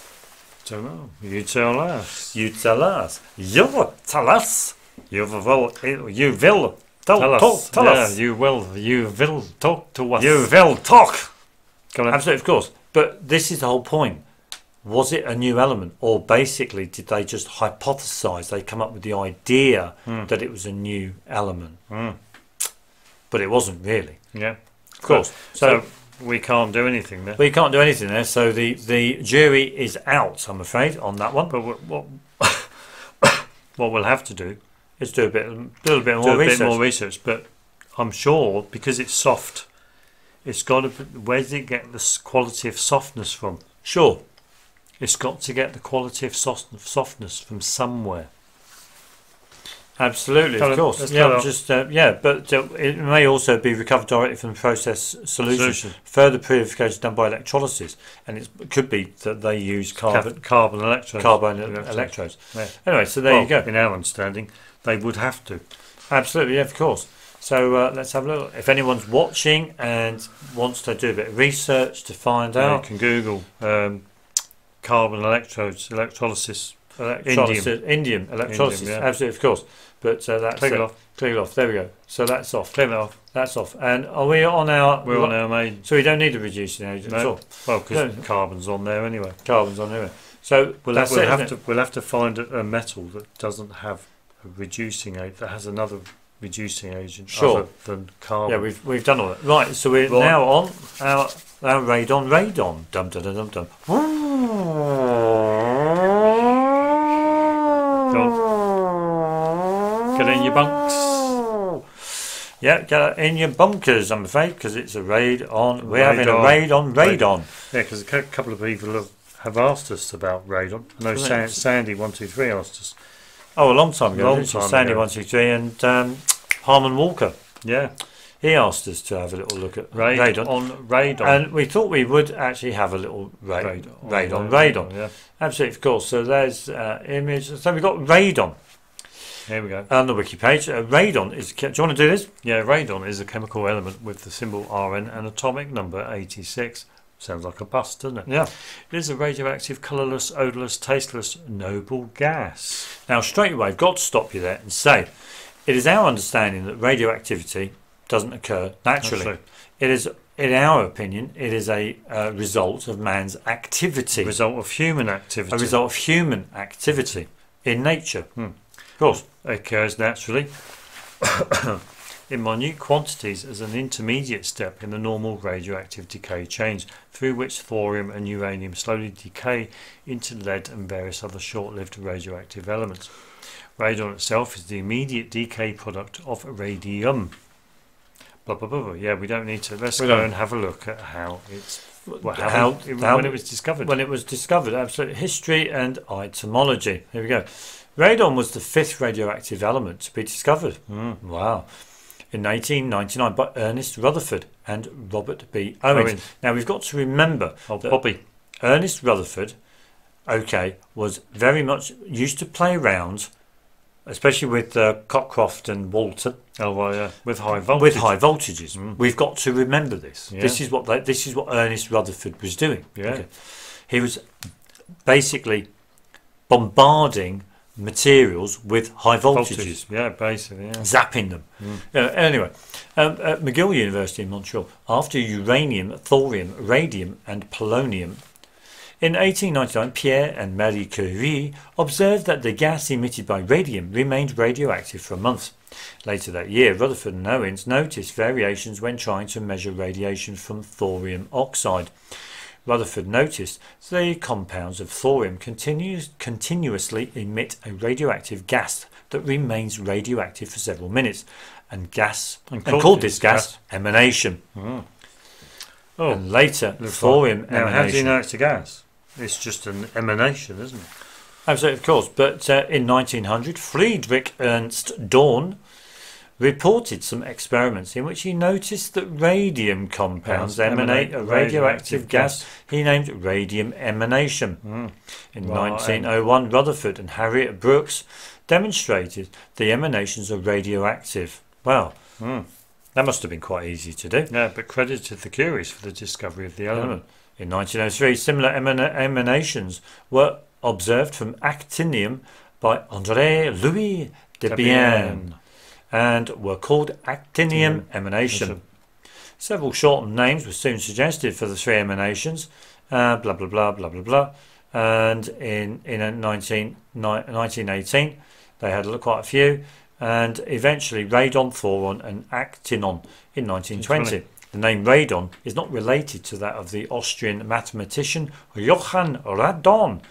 Don't know. You tell us. You tell us. You tell us. You will. You will. Tell, Tell talk, us. tell yeah, us. you will. You will talk to us. You will talk. Come on. Absolutely, of course. But this is the whole point. Was it a new element, or basically did they just hypothesize? They come up with the idea Hmm. that it was a new element, Mm. but it wasn't really. Yeah. Of course. So, So, we can't do anything there. we can't do anything there. So the the jury is out. I'm afraid on that one. But what what, what we'll have to do Let's do a bit, a little bit more do a research. bit more research. But I'm sure because it's soft, it's got to. Where did it get the quality of softness from? Sure. It's got to get the quality of softness from somewhere. Absolutely, of course. Yeah, just uh, yeah, but uh, it may also be recovered directly from the process solution. Solution. Further purification done by electrolysis, and it's, it could be that they use carbon Carbon, carbon electrodes. carbon Electrodes. electrodes. Yeah. Anyway, so there Well, you go. In our understanding, they would have to. Absolutely, yeah, of course. So uh, let's have a look. If anyone's watching and wants to do a bit of research to find You out, you can Google um, carbon electrodes, electrolysis, electrolysis, indium, electrolysis, Indium, yeah. absolutely, of course. But uh, that's Take it off. Clear it off. There we go. So that's off. Clear that off. That's off. And are we on our? We're on our main. So we don't need a reducing agent at No. all. Well, because No. carbon's on there anyway. Carbon's on there. So We'll, that's we'll it, have to we'll have to find a, a metal that doesn't have a reducing agent that has another reducing agent Sure. other than carbon. Yeah, we've we've done all that. Right, so we're Right. now on our our radon radon. Dum dum dum dum dum. Get in your bunks. Yeah, get in your bunkers, I'm afraid, because it's a raid on. We're having a raid on radon. Yeah, because a couple of people have, have asked us about radon. I know Sa- Sandy one two three asked us. Oh, a long time ago. Long time Sandy123 and um, Harmon Walker. Yeah, He asked us to have a little look at raid radon. on radon. And we thought we would actually have a little ra- Raid raid, on on radon. Yeah, Absolutely, of course. So there's uh, image. So we've got radon here we go. on the wiki page. Uh, radon is. Do you want to do this? Yeah, radon is a chemical element with the symbol Rn and atomic number 86. Sounds like a bus, doesn't it? Yeah. It is a radioactive, colourless, odourless, tasteless, noble gas. Now, straight away, I've got to stop you there and say it is our understanding that radioactivity doesn't occur naturally. It is, in our opinion, it is a uh, result of man's activity, A Result of human activity. a result of human activity in nature. Hmm. Of course. It occurs naturally in minute quantities as an intermediate step in the normal radioactive decay chains through which thorium and uranium slowly decay into lead and various other short-lived radioactive elements. Radon itself is the immediate decay product of radium. Blah, blah, blah, blah. Yeah, we don't need to. Let's We go don't. and have a look at how it's well, how, How- it- how- when it was discovered. When it was discovered, absolutely. History and etymology. Here we go. Radon was the fifth radioactive element to be discovered. Mm. Wow. In 1899 by Ernest Rutherford and Robert B. Owens. Owens. Now we've got to remember Oh, Bobby. Ernest Rutherford, okay, was very much used to play around, especially with uh, Cockcroft and Walton, Oh, well, yeah. With high voltage. with high voltages. Mm. We've got to remember this. Yeah. This is what they, this is what Ernest Rutherford was doing. Yeah. He was basically bombarding materials with high voltages, voltage. Yeah, basically. Yeah. zapping them. Mm. Uh, anyway, um, at McGill University in Montreal, after uranium, thorium, radium, and polonium, in 1899, Pierre and Marie Curie observed that the gas emitted by radium remained radioactive for a month. Later that year, Rutherford and Owens noticed variations when trying to measure radiation from thorium oxide. Rutherford noticed the compounds of thorium continues, continuously emit a radioactive gas that remains radioactive for several minutes, and gas And and called, this gas, emanation. Oh, and later, thorium like- now emanation. how do you know it's a gas? It's just an emanation, isn't it? Absolutely, of course. But uh, in 1900, Friedrich Ernst Dorn reported some experiments in which he noticed that radium compounds Yes, emanate emanate a radioactive radioactive gas he named radium emanation. Mm. In Right. 1901, Rutherford and Harriet Brooks demonstrated the emanations are radioactive. Wow, Mm. that must have been quite easy to do. Yeah, but credit to the Curies for the discovery of the element. In 1903, similar emana- emanations were observed from actinium by André Louis Debierne and were called actinium emanation. Several shortened names were soon suggested for the three emanations, uh, blah blah blah blah blah blah. And in in 19, ni- 1918, they had quite a few, and eventually radon, thoron, and actinon in 1920. The name radon is not related to that of the Austrian mathematician Johann Radon.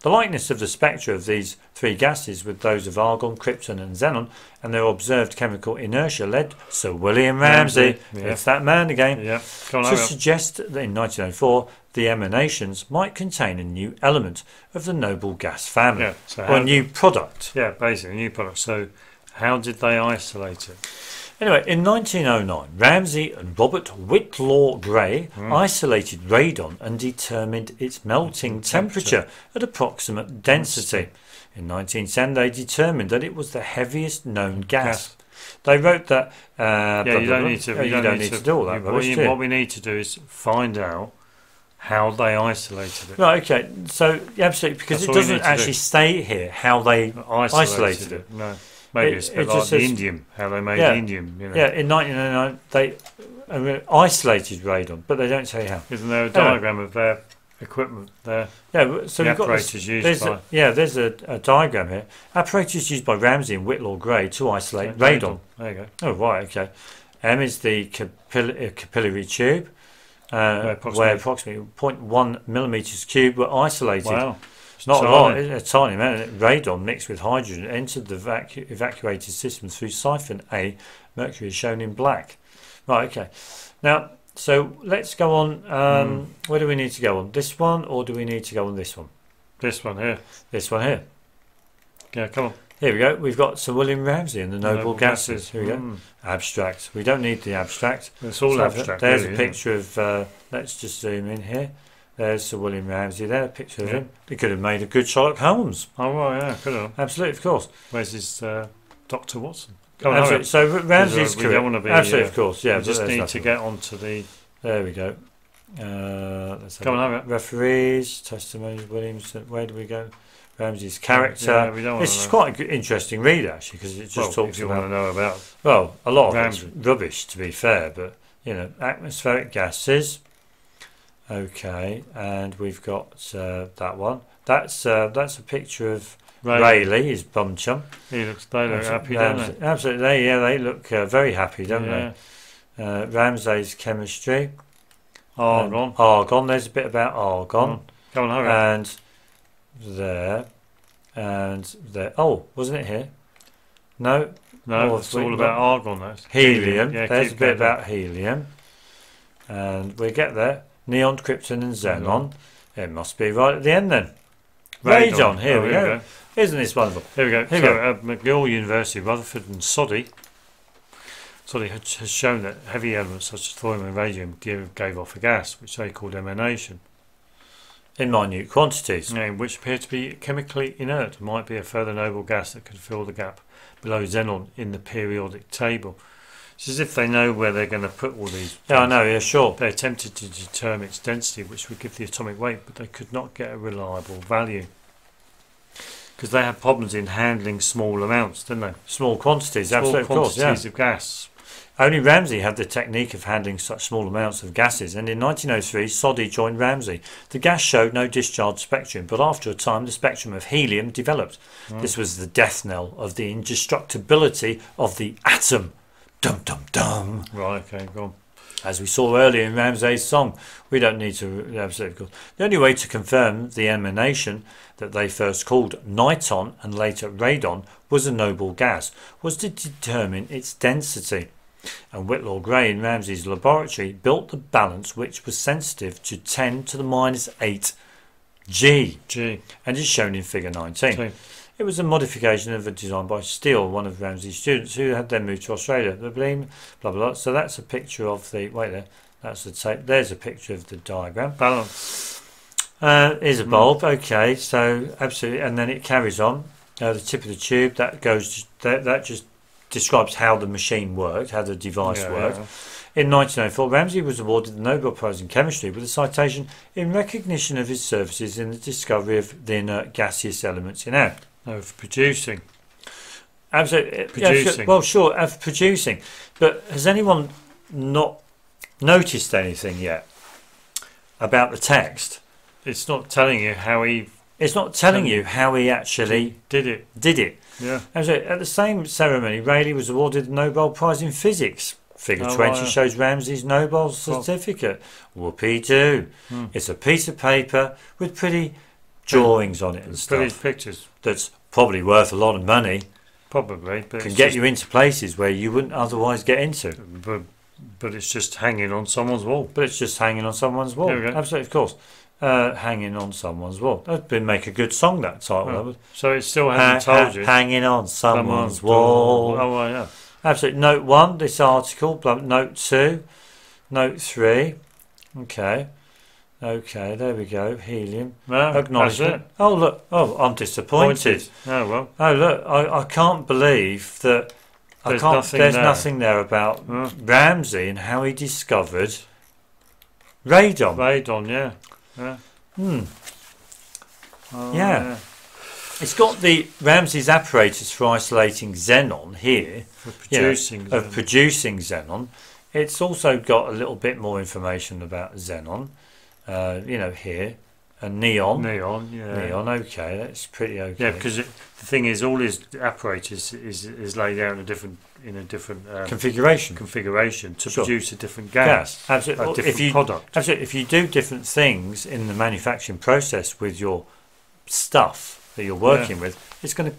The likeness of the spectra of these three gases with those of argon, krypton, and xenon, and their observed chemical inertia led Sir William Ramsay, yeah. it's that man again, Yeah. To suggest that in 1904 the emanations might contain a new element of the noble gas family, Yeah. So or a new product. yeah, basically a new product. So how did they isolate it? Anyway, in 1909, Ramsay and Robert Whytlaw Gray Hmm. isolated radon and determined its melting temperature at approximate density. In 1910, they determined that it was the heaviest known gas. They wrote that. Uh, Yeah, you don't need to. Uh, You don't, need, to, do all that. you- what, rubbish, you- you? what we need to do is find out how they isolated it. Right, okay. So, yeah, absolutely, because That's it doesn't actually do. stay here how they. Isolated, Isolated it. No, maybe It- it's a it bit like just the says- indium. How they made Yeah. indium. You know. Yeah, in 1909, they isolated radon, but they don't say how. Isn't there a diagram of their equipment there? Yeah, so the we've got this, used there's by. a, yeah, there's a, a diagram here. Apparatus used by Ramsay and Whytlaw Gray to isolate Yeah, radon. There you go. Oh, right, okay. M is the capill- uh, capillary tube, uh, Where where approximately- approximately 0.1 millimetres cubed were isolated. Wow. It's not Tiny. a lot, it's a tiny amount. of Radon mixed with hydrogen entered the vacu- evacuated system through siphon A. Mercury is shown in black. Right, okay. Now, so let's go on. Um, Where do we need to go on? This one, or do we need to go on this one? This one here. This one here. Yeah, come on. Here we go. We've got Sir William Ramsay and the Noble, Noble gases. Here we go. Mm. Abstract. We don't need the abstract. It's all So abstract. There's really, a picture of. Uh, let's just zoom in here. There's Sir William Ramsay there. A picture of him. They could have made a good Sherlock Holmes. Oh, right, yeah, could have. Absolutely, of course. Where's his uh, Dr. Watson? Come Absolutely. up. So Ramsay's we career. don't wanna be, Absolutely, uh, of course. Yeah, we just need to get onto the. There we go. Uh, let's have Come on, hurry up. referees, testimonies, Williamson. Where do we go? Ramsay's character. Yeah, we don't want this to is quite an interesting read actually because it just well, talks you about want to know about. Well, a lot of it's rubbish, to be fair, but you know, atmospheric gases. Okay, and we've got uh, that one. That's uh, that's a picture of Ray, Rayleigh, his bum chum. He looks. They look happy, Absolutely, don't they? absolutely, they, yeah, they look uh, very happy, don't yeah. they? Uh, Ramsay's chemistry. Argon. Um, argon. There's a bit about argon, Come on, hurry and there, and there. Oh, wasn't it here? No, No, it's all about argon. That's helium. Yeah, There's a bit going. about helium, and we get there. Neon, krypton, and xenon. It must be right at the end then. Radon. Here Oh, we here go. Isn't this wonderful? Here we go. Here we so, uh, McGill University, Rutherford and Soddy. Soddy has has shown that heavy elements such as thorium and radium give, gave off a gas, which they called emanation, In minute quantities. which appear to be chemically inert. Might be a further noble gas that could fill the gap below xenon in the periodic table. It's as if they know where they're going to put all these. Yeah, I know. Yeah, sure. They attempted to determine its density, which would give the atomic weight, but they could not get a reliable value. Because they had problems in handling small amounts, didn't they? Small quantities. Small absolutely, of course. Yeah. quantities of gas. Only Ramsay had the technique of handling such small amounts of gases, and in 1903, Soddy joined Ramsay. The gas showed no discharge spectrum, but after a time, the spectrum of helium developed. Hmm. This was the death knell of the indestructibility of the atom. Dum dum dum. Right, okay, go on. As we saw earlier in Ramsay's song, we don't need to absolutely. course. The only way to confirm the emanation that they first called niton and later radon was a noble gas was to determine its density. And Whytlaw Gray in Ramsay's laboratory built the balance which was sensitive to 10 to the minus 8 G G. and is shown in figure 19. Two. It was a modification of a design by Steele, one of Ramsay's students, who had then moved to Australia. The blame, blah blah blah. So that's a picture of the. Wait there. That's the tape. There's a picture of the diagram. Balance. Uh, is a Mm. bulb. Okay, so absolutely, and then it carries on. Uh, the tip of the tube that goes. That that just describes how the machine worked, how the device Yeah, worked. yeah. In 1904, Ramsay was awarded the Nobel Prize in Chemistry with a citation in recognition of his services in the discovery of the inert gaseous elements in air. For producing. Absolutely. yeah, sure. well, sure, of producing. But has anyone not noticed anything yet about the text? It's not telling you how he It's not telling you how he actually did it. did it. Yeah. Absolutely. At the same ceremony, Rayleigh was awarded the Nobel Prize in Physics. Figure Oh, 20 wow. shows Ramsay's Nobel certificate. Whoopee doo. Hmm. It's a piece of paper with pretty drawings on it and It's pretty pictures. That's probably worth a lot of money. Probably. But Can get you into places where you wouldn't otherwise get into. But, but it's just hanging on someone's wall. But it's just hanging on someone's wall. There we go. Absolutely, of course. Uh, hanging on someone's wall. That'd be make a good song. That title. Oh, that. So it still Ha- hasn't ha- told you. hanging on someone's Someone's wall. Oh, well, yeah. Absolutely. Note one, this article. Note two. Note three. Okay. Okay, there we go. Helium. No, that's it. Oh, look. Oh, I'm disappointed. Oh, well. Oh, look. I, I can't believe that. I There's can't, nothing there's there. nothing there about Hmm. Ramsay and how he discovered radon. Radon, yeah. Yeah. Hmm. Oh, Yeah. It's got the Ramsay's apparatus for isolating xenon here. For you know, producing. of producing xenon. It's also got a little bit more information about xenon, uh, you know, here. And neon. Neon, yeah. Neon, okay, that's pretty okay. Yeah, because it, the thing is, all his apparatus is is laid out in a different in a different um, configuration. configuration to Sure. produce a different gas, absolutely. Well, different if you product. absolutely, if you do different things in the manufacturing process with your stuff that you're working with, it's going to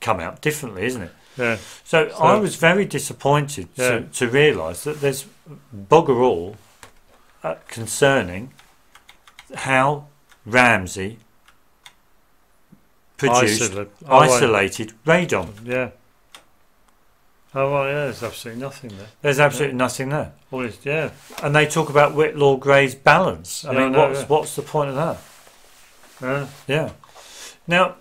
come out differently, isn't it? Yeah, So, So- I was very disappointed Yeah. to, to realise that there's bugger all uh, concerning how Ramsay produced. Oh, right. isolated radon. Yeah. Oh well, yeah. There's absolutely nothing there. There's absolutely nothing there. All is yeah. And they talk about Whytlaw Gray's balance. I Yeah, I mean, know, what's yeah. what's the point of that? yeah. Yeah. Now,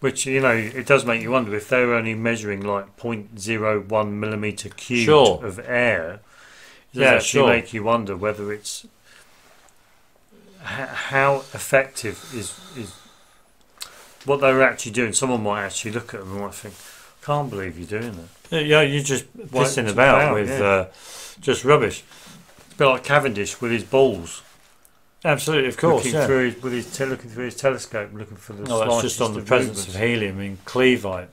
Which you know, it does make you wonder if they're only measuring like 0.01 millimeter cubed Sure. of air. It does Yeah, actually sure. make you wonder whether it's how effective is is what they're actually doing. Someone might actually look at them and might think, "Can't believe you're doing that." yeah, you're just pissing about, about, with yeah. uh, just rubbish. It's a bit like Cavendish with his balls, Absolutely, of course. looking Yeah. through his, with his looking through his telescope, looking for the No, that's just on the of presence of helium in clevite.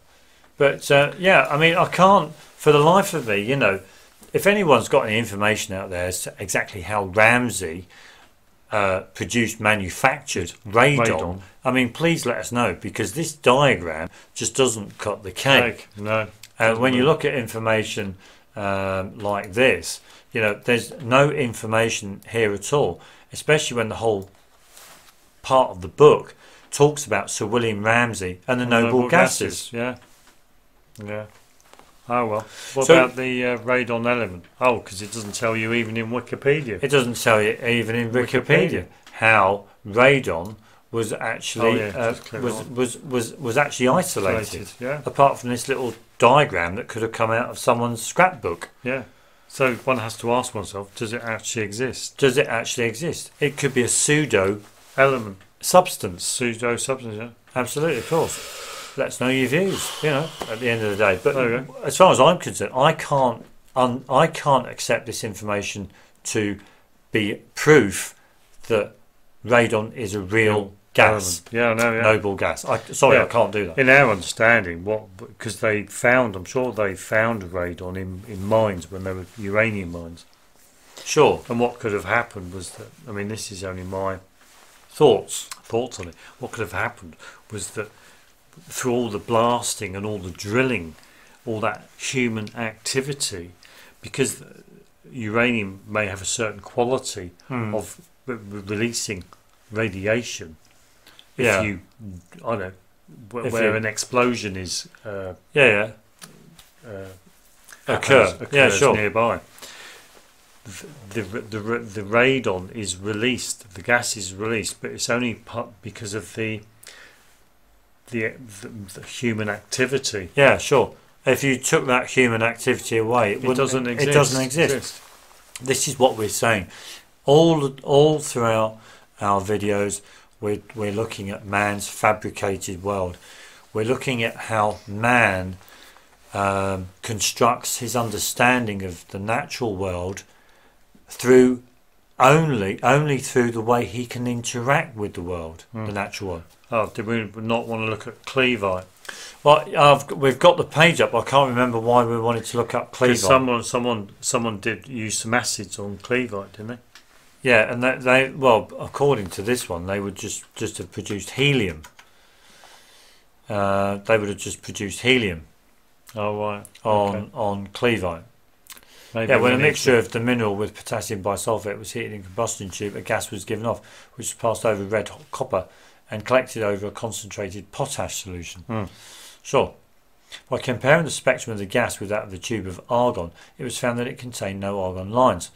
But uh, yeah, I mean, I can't for the life of me, you know, if anyone's got any information out there as to exactly how Ramsay uh, produced, manufactured radon, Radon. I mean, please let us know because this diagram just doesn't cut the cake. Cake, no. And when you look at information um, like this, you know, there's no information here at all, especially when the whole part of the book talks about Sir William Ramsay and the noble, gases. Yeah. Yeah. Oh well. What So- about the uh, radon element? Oh, because it doesn't tell you even in Wikipedia. It doesn't tell you even in Wikipedia, Wikipedia. how radon was actually Oh, yeah, uh, was, was was was actually isolated. Related, Yeah. Apart from this little diagram that could have come out of someone's scrapbook. Yeah. So one has to ask oneself: Does it actually exist? Does it actually exist? It could be a pseudo Element, substance. pseudo substance. Yeah. Absolutely, of course. Let us know your views. You know, at the end of the day. But you as far as I'm concerned, I can't. Un, I can't accept this information to be proof that radon is a real gas, Yeah, know. Yeah. noble gas. I, sorry, Yeah. I can't do that. In our understanding, what because they found, I'm sure they found radon in, in mines when they were uranium mines. Sure, And what could have happened was that I mean, this is only my thoughts. thoughts on it. What could have happened was that through all the blasting and all the drilling, all that human activity, because uranium may have a certain quality Hmm. of re- re- releasing radiation. If Yeah. you, I don't know, wh- where you- an explosion is uh, Yeah, yeah. uh, Occur. happens- Yeah, occurs sure. nearby. The, the, the, the radon is released, the gas is released, but it's only because of the the, the, the human activity. Yeah, sure. If you took that human activity away, it, It doesn't exist. It doesn't exist. this is what we're saying. All all throughout our videos, we're we're looking at man's fabricated world. We're looking at how man um, constructs his understanding of the natural world through only only through the way he can interact with the world, the natural world. Oh, did we not want to look at Clevite? Well, I've, we've got the page up. I can't remember why we wanted to look up Clevite. Someone, someone, someone did use some acids on Clevite, didn't they? Yeah, and that they well, according to this one, they would just just have produced helium. Uh, they would have just produced helium Oh right. on Okay. on Clevite. Maybe Yeah, when a mixture to- of the mineral with potassium bisulfate was heated in a combustion tube, a gas was given off, which passed over red hot copper and collected over a concentrated potash solution. Hmm. Sure. By comparing the spectrum of the gas with that of the tube of argon, it was found that it contained no argon lines.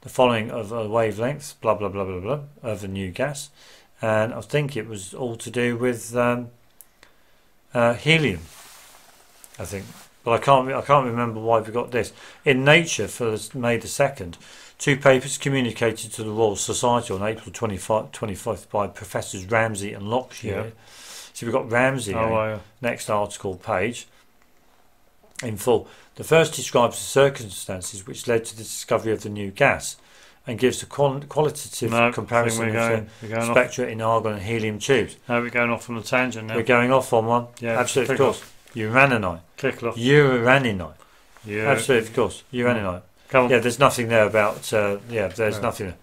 The following of a wavelength, blah blah blah blah blah, of a new gas, and I think it was all to do with um, uh, helium. I think, but I can't. I can't remember why we got this. In Nature for May the second, two papers communicated to the Royal Society on April 25, 25th by Professors Ramsay and Lockyer. Yeah. So we've got Ramsay. Oh, next article page in full. The first describes the circumstances which led to the discovery of the new gas and gives a qual- qualitative no, comparison of going, the we're off. spectra in argon and helium tubes. No, we're going off on a tangent now. We're going off on one. Yeah, Absolutely, of course. Uraninite. Click off. Uraninite. Yeah. Absolutely, of course. Uraninite. Come on. Yeah, there's nothing there about. Uh, yeah, there's No. nothing. There.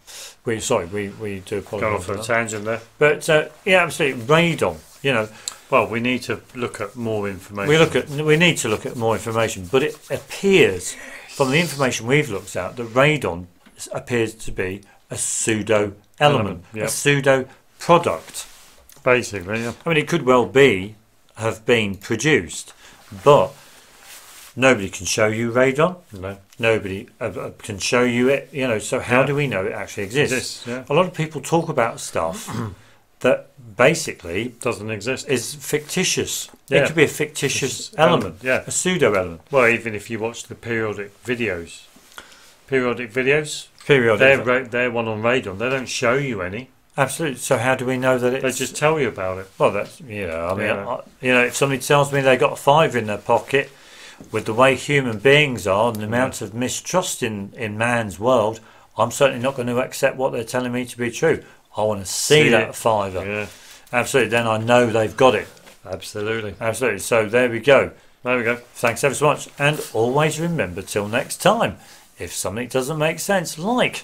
We sorry, we we do Going apologise. off for on a tangent there. But uh, yeah, absolutely. Radon. You know, Well, we need to look at more information. We look at we need to look at more information, but it appears from the information we've looked at that radon appears to be a pseudo element, Element, yeah. a pseudo product. basically. Yeah. I mean, it could well be have been produced, but nobody can show you radon. No. Nobody uh, can show you it. You know, so how Yeah. do we know it actually exists? This yeah. A lot of people talk about stuff that basically doesn't exist. is fictitious. Yeah. It could be a fictitious element, Yeah. a pseudo element. Well, even if you watch the periodic videos, periodic videos, Periodic. they're they're one on radon. They don't show you any. Absolutely. So how do we know that it? They just tell you about it. well, that's yeah. I mean, Yeah. I, you know, if somebody tells me they got a fiver in their pocket, with the way human beings are and the amount of mistrust in in man's world, I'm certainly not going to accept what they're telling me to be true. I want to see, See that it. fiver. Yeah. Absolutely. Then I know they've got it. Absolutely. Absolutely. So there we go. There we go. Thanks ever so much. And always remember till next time, if something doesn't make sense, like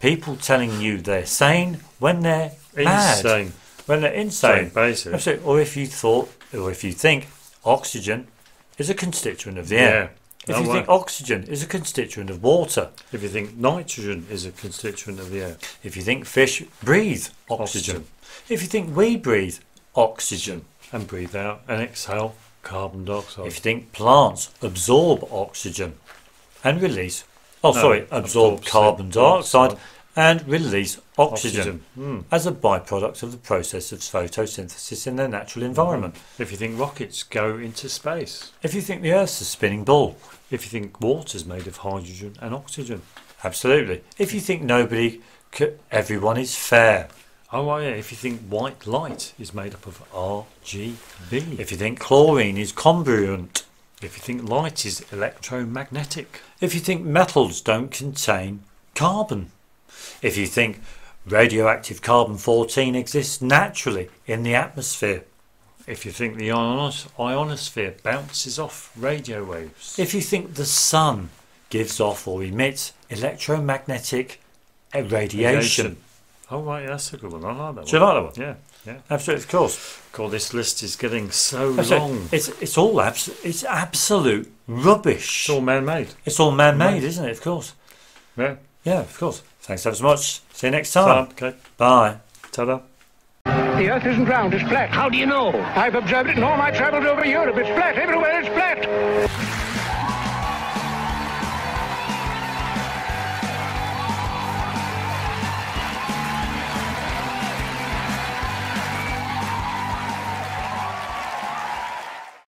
people telling you they're sane when they're mad, Insane. when they're insane. Insane, basically. Absolutely. Or if you thought, or if you think oxygen is a constituent of the Yeah. air. If Oh, you wow. think oxygen is a constituent of water. If you think nitrogen is a constituent of the air, If you think fish breathe oxygen. Oxygen. If you think we breathe oxygen. and breathe out and exhale carbon dioxide. If you think plants absorb oxygen and release, oh No, sorry, absorb carbon CO2 dioxide and release oxygen, Oxygen. Mm. as a byproduct of the process of photosynthesis in their natural environment. If you think rockets go into space. If you think the Earth's a spinning ball, If you think water's made of hydrogen and oxygen. absolutely. If you think nobody, c- everyone is fair. Oh, yeah. If you think white light is made up of RGB. If you think chlorine is congruent. If you think light is electromagnetic. If you think metals don't contain carbon. If you think radioactive carbon 14 exists naturally in the atmosphere. If you think the ionos- ionosphere bounces off radio waves. If you think the sun gives off or emits electromagnetic radiation. Oh, right. That's a good one. I like that Do you one. like that one? Yeah. Yeah. Absolutely, of course. God, this list is getting so it. long. It's, it's all abs- it's absolute rubbish. It's all man-made. It's all man-made, Right. isn't it? Of course. Yeah. Yeah, of course. Thanks ever so much. See you next Ta- time. okay. Bye. Ta-da. The earth isn't round, it's flat. How do you know? I've observed it in all my travels over Europe. It's flat. Everywhere it's flat.